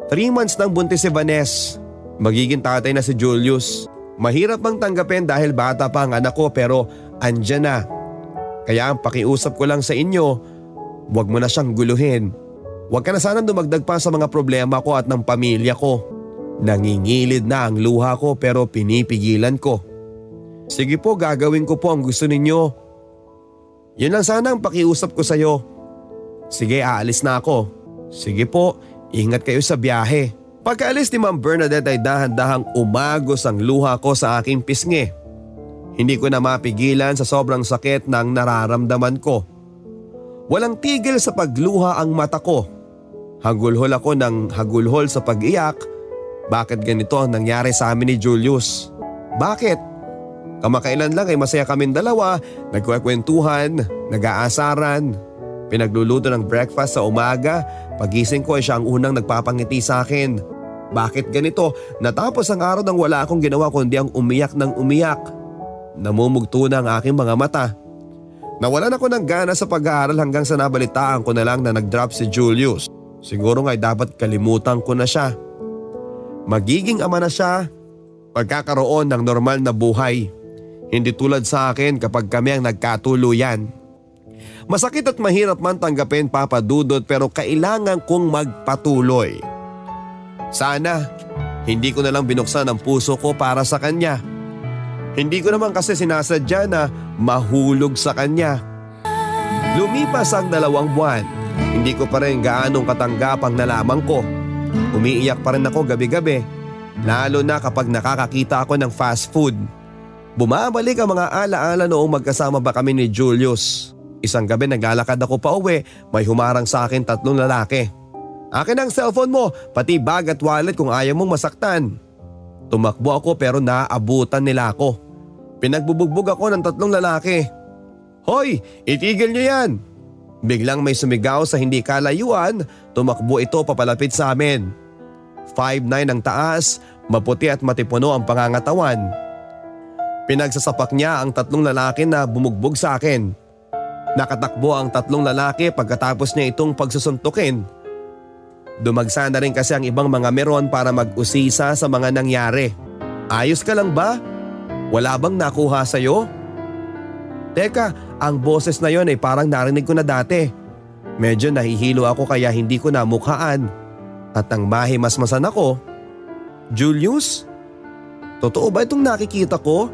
Three months nang buntis si Vanessa. Magiging tatay na si Julius. Mahirap bang tanggapin dahil bata pa ang anak ko pero andyan na. Kaya ang pakiusap ko lang sa inyo, huwag mo na siyang guluhin. Huwag ka na sanang dumagdag pa sa mga problema ko at ng pamilya ko. Nangingilid na ang luha ko pero pinipigilan ko. Sige po gagawin ko po ang gusto ninyo. Yun lang sana ang pakiusap ko sa iyo. Sige aalis na ako. Sige po, ingat kayo sa biyahe. Pagkaalis ni Ma'am Bernadette ay dahan-dahang umagos ang luha ko sa aking pisngi. Hindi ko na mapigilan sa sobrang sakit ng nararamdaman ko. Walang tigil sa pagluha ang mata ko. Hagulhol ako ng hagulhol sa pag-iyak. Bakit ganito ang nangyari sa amin ni Julius? Bakit? Kamakailan lang ay masaya kaming dalawa, nagkwekwentuhan, nag-aasaran, pinagluluto ng breakfast sa umaga, pagising ko ay siya ang unang nagpapangiti sa akin. Bakit ganito? Natapos ang araw nang wala akong ginawa kundi ang umiyak ng umiyak. Namumugto na ang aking mga mata. Nawalan ako ng gana sa pag-aaral hanggang sa nabalitaan ko na lang na nag-drop si Julius. Siguro nga'y dapat kalimutan ko na siya. Magiging ama na siya pagkakaroon ng normal na buhay. Hindi tulad sa akin kapag kami ang nagkatuluyan. Masakit at mahirap man tanggapin Papa Dudot pero kailangan kong magpatuloy. Sana, hindi ko na lang binuksan ang puso ko para sa kanya. Hindi ko naman kasi sinasadya na mahulog sa kanya. Lumipas ang dalawang buwan, hindi ko pa rin gaanong katanggap ang nalaman ko. Umiiyak pa rin ako gabi-gabi, lalo na kapag nakakakita ako ng fast food. Bumabalik ang mga alaala noong magkasama ba kami ni Julius. Isang gabi naglalakad ako pa uwi, may humarang sa akin tatlong lalaki. Akin ang cellphone mo, pati bag at wallet kung ayaw mong masaktan. Tumakbo ako pero naaabutan nila ako. Pinagbubugbog ako ng tatlong lalaki. Hoy, itigil niyo yan! Biglang may sumigaw sa hindi kalayuan, tumakbo ito papalapit sa amin. 5'9 ang taas, maputi at matipuno ang pangangatawan. Pinagsasapak niya ang tatlong lalaki na bumugbog sa akin. Nakatakbo ang tatlong lalaki pagkatapos niya itong pagsusuntukin. Dumagsa na rin kasi ang ibang mga meron para mag-usisa sa mga nangyari. Ayos ka lang ba? Wala bang nakuha sa'yo? Teka, ang boses na yon ay parang narinig ko na dati. Medyo nahihilo ako kaya hindi ko namukhaan. At ang mahimasmasan ako, Julius? Totoo ba itong nakikita ko?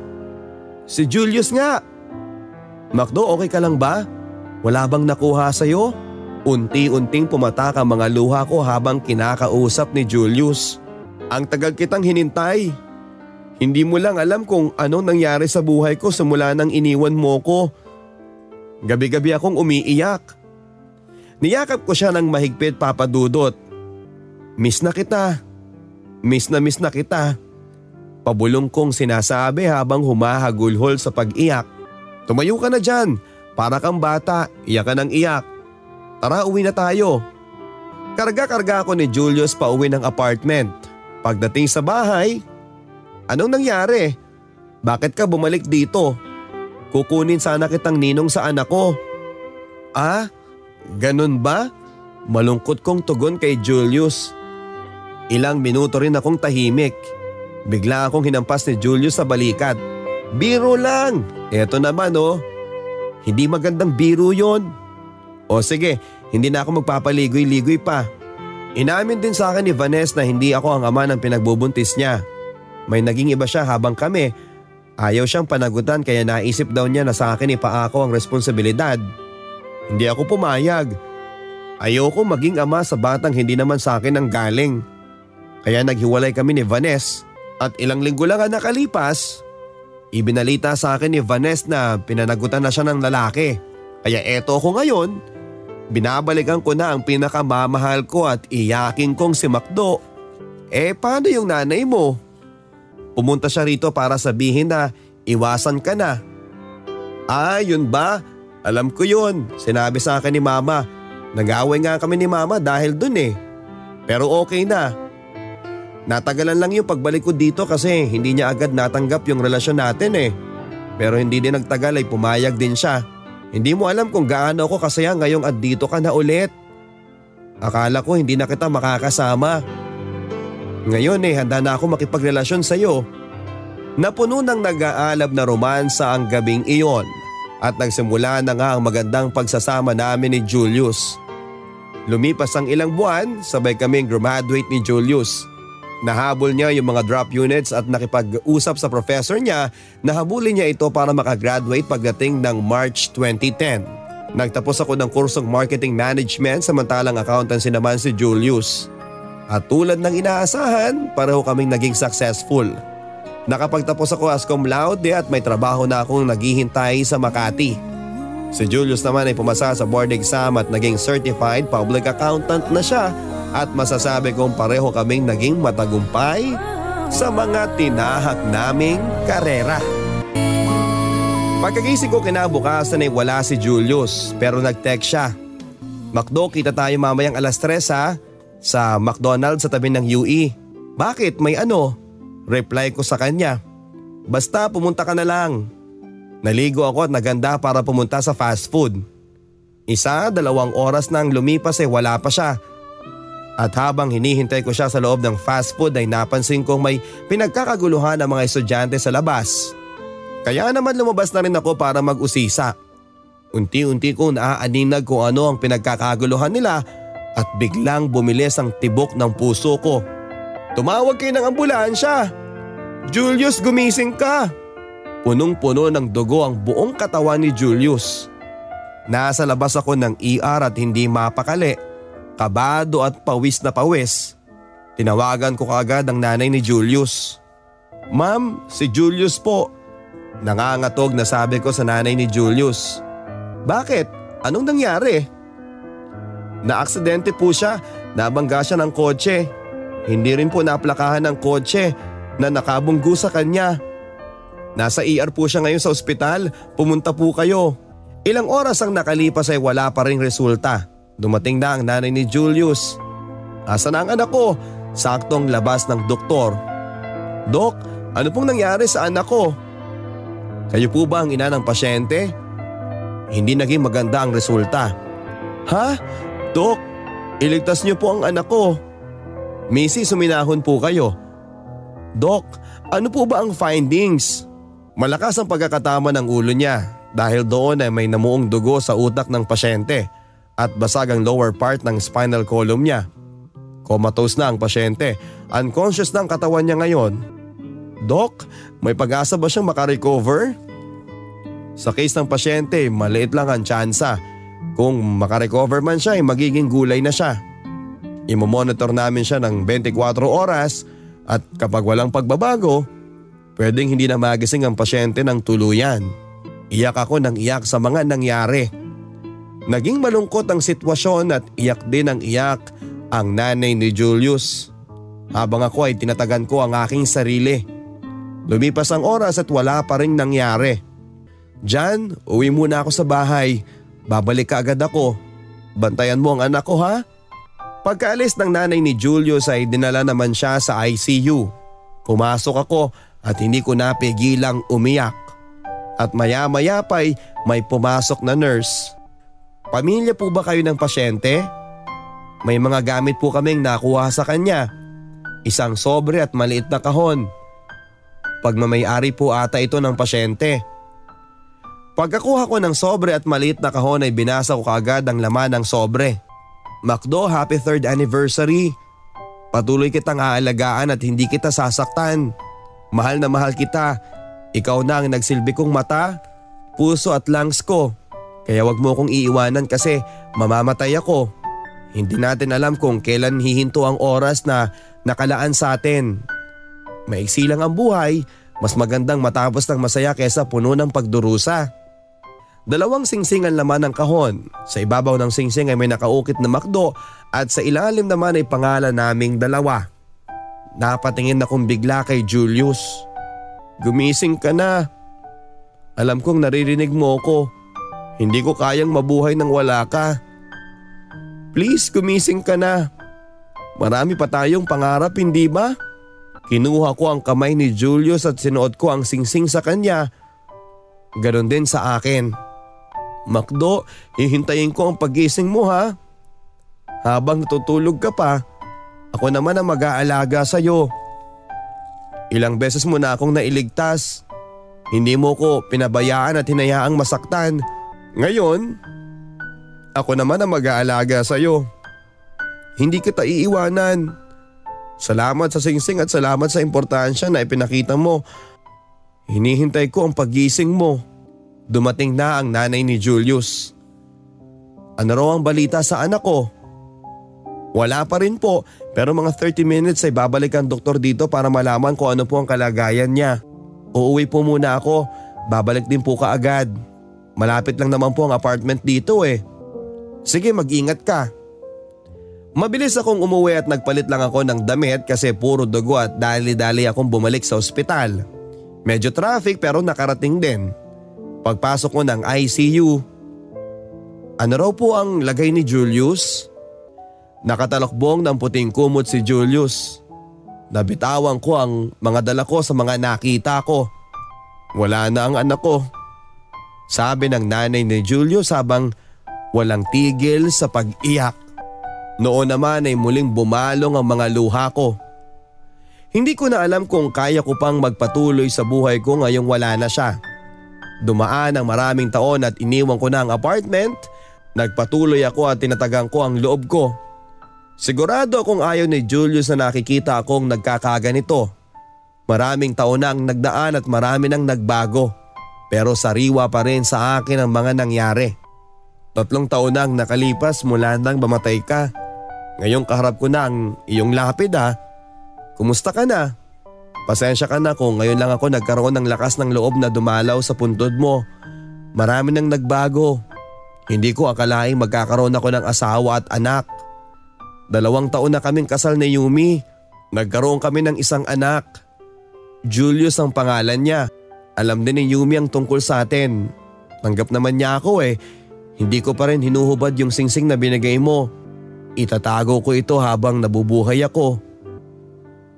Si Julius nga! Makdo, okay ka lang ba? Wala bang nakuha sa'yo? Unti-unting pumatak ang mga luha ko habang kinakausap ni Julius. Ang tagal kitang hinintay. Hindi mo lang alam kung anong nangyari sa buhay ko simula nang iniwan mo ko. Gabi-gabi akong umiiyak. Niyakap ko siya ng mahigpit papadudot. Miss na kita. Miss na miss na kita. Pabulong kong sinasabi habang humahagulhol sa pag-iyak. Tumayo ka na dyan. Para kang bata, iyak ka ng iyak. Tara uwi na tayo. Karga-karga ako ni Julius pa uwi ng apartment. Pagdating sa bahay, anong nangyari? Bakit ka bumalik dito? Kukunin sana kitang ninong sa anak ko. Ah, ganun ba? Malungkot kong tugon kay Julius. Ilang minuto rin akong tahimik. Bigla akong hinampas ni Julius sa balikat. Biro lang! Eto naman oh. Hindi magandang biro yon. O sige, hindi na ako magpapaligoy-ligoy pa. Inamin din sa akin ni Vanessa na hindi ako ang ama ng pinagbubuntis niya. May naging iba siya habang kami. Ayaw siyang panagutan kaya naisip daw niya na sa akin ipaako ang responsibilidad. Hindi ako pumayag. Ayoko maging ama sa batang hindi naman sa akin ang galing. Kaya naghiwalay kami ni Vanessa at ilang linggo lang ang nakalipas, ibinalita sa akin ni Vanessa na pinanagutan na siya ng lalaki. Kaya eto ako ngayon, binabalikan ko na ang pinakamamahal ko at iyaking kong si Makdo. Eh paano yung nanay mo? Pumunta siya rito para sabihin na iwasan ka na. Ah, yun ba? Alam ko yun. Sinabi sa akin ni mama. Nag-away nga kami ni mama dahil dun eh. Pero okay na. Natagalan lang yung pagbalik ko dito kasi hindi niya agad natanggap yung relasyon natin eh. Pero hindi din nagtagal ay pumayag din siya. Hindi mo alam kung gaano ako kasaya ngayong andito ka na ulit. Akala ko hindi na kita makakasama. Ngayon eh handa na ako makipagrelasyon sa iyo. Napuno ng nag-aalab na romansa ang gabing iyon at nagsimula na nga ang magandang pagsasama namin ni Julius. Lumipas ang ilang buwan, sabay kaming graduate ni Julius. Nahabol niya yung mga drop units at nakipag-usap sa professor niya na habulin niya ito para makagraduate pagdating ng March 2010. Nagtapos ako ng kursong marketing management samantalang accountancy naman si Julius. At tulad ng inaasahan, pareho kaming naging successful. Nakapagtapos ako as cum laude at may trabaho na akong naghihintay sa Makati. Si Julius naman ay pumasa sa board exam at naging certified public accountant na siya at masasabi kong pareho kaming naging matagumpay sa mga tinahak naming karera. Pagkagising ko kinabukasan ay wala si Julius pero nag-text siya. Makdo, kita tayo mamayang alas 3 ha sa McDonald's sa tabi ng UE. Bakit? May ano? Reply ko sa kanya. Basta pumunta ka na lang. Naligo ako at naganda para pumunta sa fast food. Isa, dalawang oras nang lumipas eh wala pa siya. At habang hinihintay ko siya sa loob ng fast food ay napansin kong may pinagkakaguluhan ng mga estudyante sa labas. Kaya naman lumabas na rin ako para mag-usisa. Unti-unti kong naaaninag kung ano ang pinagkakaguluhan nila at biglang bumilis ang tibok ng puso ko. Tumawag kayo ng ambulansya. Julius gumising ka. Punong-puno ng dugo ang buong katawan ni Julius. Nasa labas ako ng ER at hindi mapakali. Kabado at pawis na pawis. Tinawagan ko kaagad ang nanay ni Julius. Ma'am, si Julius po. Nangangatog na sabi ko sa nanay ni Julius. Bakit? Anong nangyari? Naaksidente po siya, nabangga siya ng kotse. Hindi rin po naplakahan ng kotse na nakabunggo sa kanya. Nasa ER po siya ngayon sa ospital, pumunta po kayo. Ilang oras ang nakalipas ay wala pa rin resulta. Dumating na ang nanay ni Julius. Asa na ang anak ko? Saktong labas ng doktor. Dok, ano pong nangyari sa anak ko? Kayo po ba ang ina ng pasyente? Hindi naging maganda ang resulta. Ha? Dok, iligtas niyo po ang anak ko. Missy, suminahon po kayo. Dok, ano po ba ang findings? Malakas ang pagkakatama ng ulo niya dahil doon ay may namuong dugo sa utak ng pasyente at basag ang lower part ng spinal column niya. Comatose na ang pasyente. Unconscious na ang katawan niya ngayon. Dok, may pag-asa ba siyang makarecover? Sa case ng pasyente, maliit lang ang tsansa. Kung makarecover man siya ay magiging gulay na siya. Imo-monitor namin siya ng 24 oras at kapag walang pagbabago, pwedeng hindi na magising ang pasyente ng tuluyan. Iyak ako ng iyak sa mga nangyari. Naging malungkot ang sitwasyon at iyak din ang iyak ang nanay ni Julius. Habang ako ay tinatagan ko ang aking sarili. Lumipas ang oras at wala pa rin nangyari. Jan, uwi muna ako sa bahay. Babalik ka agad ako. Bantayan mo ang anak ko ha? Pagkaalis ng nanay ni Julius ay dinala naman siya sa ICU. Pumasok ako at hindi ko napigilang umiyak. At maya maya pa'y may pumasok na nurse. Pamilya po ba kayo ng pasyente? May mga gamit po kaming nakuha sa kanya. Isang sobre at maliit na kahon. Pagmamayari po ata ito ng pasyente. Pagkakuha ko ng sobre at maliit na kahon ay binasa ko kaagad ang laman ng sobre. Macdo, happy third anniversary. Patuloy kitang aalagaan at hindi kita sasaktan. Mahal na mahal kita. Ikaw na ang nagsilbi kong mata, puso at lungs ko. Kaya wag mo akong iiwanan kasi mamamatay ako. Hindi natin alam kung kailan hihinto ang oras na nakalaan sa atin. Maiksi lang ang buhay, mas magandang matapos ng masaya kesa puno ng pagdurusa. Dalawang singsing ang laman ng kahon. Sa ibabaw ng singsing ay may nakaukit na makdo at sa ilalim naman ay pangalan naming dalawa. Napatingin akong bigla kay Julius. Gumising ka na. Alam kong naririnig mo ko. Hindi ko kayang mabuhay nang wala ka. Please gumising ka na. Marami pa tayong pangarap hindi ba? Kinuha ko ang kamay ni Julius at sinuot ko ang singsing sa kanya. Ganon din sa akin. Makdo, hihintayin ko ang pagising mo ha. Habang natutulog ka pa, ako naman ang mag-aalaga sa iyo. Ilang beses mo na akong nailigtas. Hindi mo ko pinabayaan at hinayaang masaktan. Ngayon, ako naman ang mag-aalaga sa iyo. Hindi kita iiwanan. Salamat sa singsing at salamat sa importansya na ipinakita mo. Hinihintay ko ang pagising mo. Dumating na ang nanay ni Julius. Ano raw ang balita sa anak ko? Wala pa rin po pero mga 30 minutes ay babalik ang doktor dito para malaman kung ano po ang kalagayan niya. Uuwi po muna ako, babalik din po kaagad. Malapit lang naman po ang apartment dito eh. Sige mag-ingat ka. Mabilis akong umuwi at nagpalit lang ako ng damit kasi puro dugo at dali-dali akong bumalik sa ospital. Medyo traffic pero nakarating din. Pagpasok ko ng ICU, ano raw po ang lagay ni Julius? Nakatalokbong ng puting kumot si Julius. Nabitawan ko ang mga dala ko sa mga nakita ko. Wala na ang anak ko. Sabi ng nanay ni Julius habang walang tigil sa pag-iyak. Noon naman ay muling bumalong ang mga luha ko. Hindi ko na alam kung kaya ko pang magpatuloy sa buhay ko ngayong wala na siya. Dumaan ang maraming taon at iniwan ko na ang apartment. Nagpatuloy ako at tinatagang ko ang loob ko. Sigurado akong ayaw ni Julius na nakikita akong nagkakaganito. Maraming taon na ang nagdaan at marami nang nagbago. Pero sariwa pa rin sa akin ang mga nangyari. Tatlong taon na ang nakalipas mula nang mamatay ka. Ngayong kaharap ko na ang iyong lapid ha. Kumusta ka na? Pasensya ka na kung ngayon lang ako nagkaroon ng lakas ng loob na dumalaw sa puntod mo. Marami nang nagbago. Hindi ko akalaing magkakaroon ako ng asawa at anak. Dalawang taon na kaming kasal ni Yumi. Nagkaroon kami ng isang anak. Julius ang pangalan niya. Alam din ni Yumi ang tungkol sa atin. Tanggap naman niya ako eh. Hindi ko pa rin hinuhubad yung singsing na binigay mo. Itatago ko ito habang nabubuhay ako.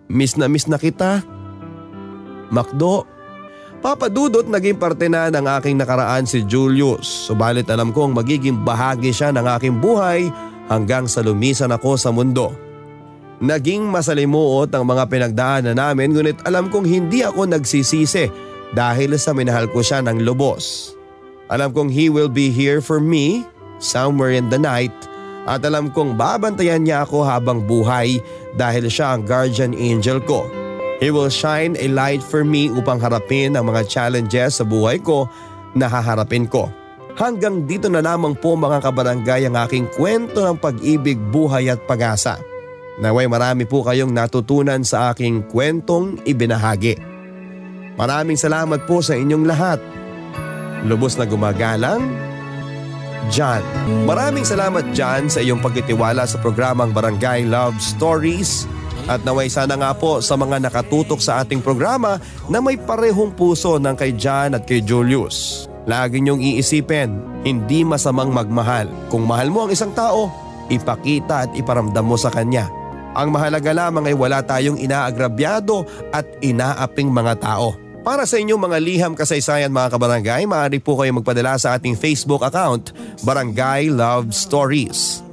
Miss na miss na kita. Makdo, papadudot naging parte na ng aking nakaraan si Julius. Subalit alam kong magiging bahagi siya ng aking buhay hanggang sa lumisan ako sa mundo. Naging masalimuot ang mga pinagdaanan namin ngunit alam kong hindi ako nagsisisi dahil sa minahal ko siya ng lubos. Alam kong he will be here for me somewhere in the night at alam kong babantayan niya ako habang buhay dahil siya ang guardian angel ko. He will shine a light for me upang harapin ang mga challenges sa buhay ko na haharapin ko. Hanggang dito na lamang po mga kabarangay ang aking kwento ng pag-ibig, buhay at pag-asa. Naway marami po kayong natutunan sa aking kwentong ibinahagi. Maraming salamat po sa inyong lahat. Lubos na gumagalang, John. Maraming salamat John sa iyong pagtitiwala sa programang Barangay Love Stories at naway sana nga po sa mga nakatutok sa ating programa na may parehong puso ng kay John at kay Julius. Lagi niyong iisipin, hindi masamang magmahal. Kung mahal mo ang isang tao, ipakita at iparamdam mo sa kanya. Ang mahalaga lamang ay wala tayong inaagrabyado at inaaping mga tao. Para sa inyong mga liham kasaysayan mga kabarangay, maaari po kayo magpadala sa ating Facebook account, Barangay Love Stories.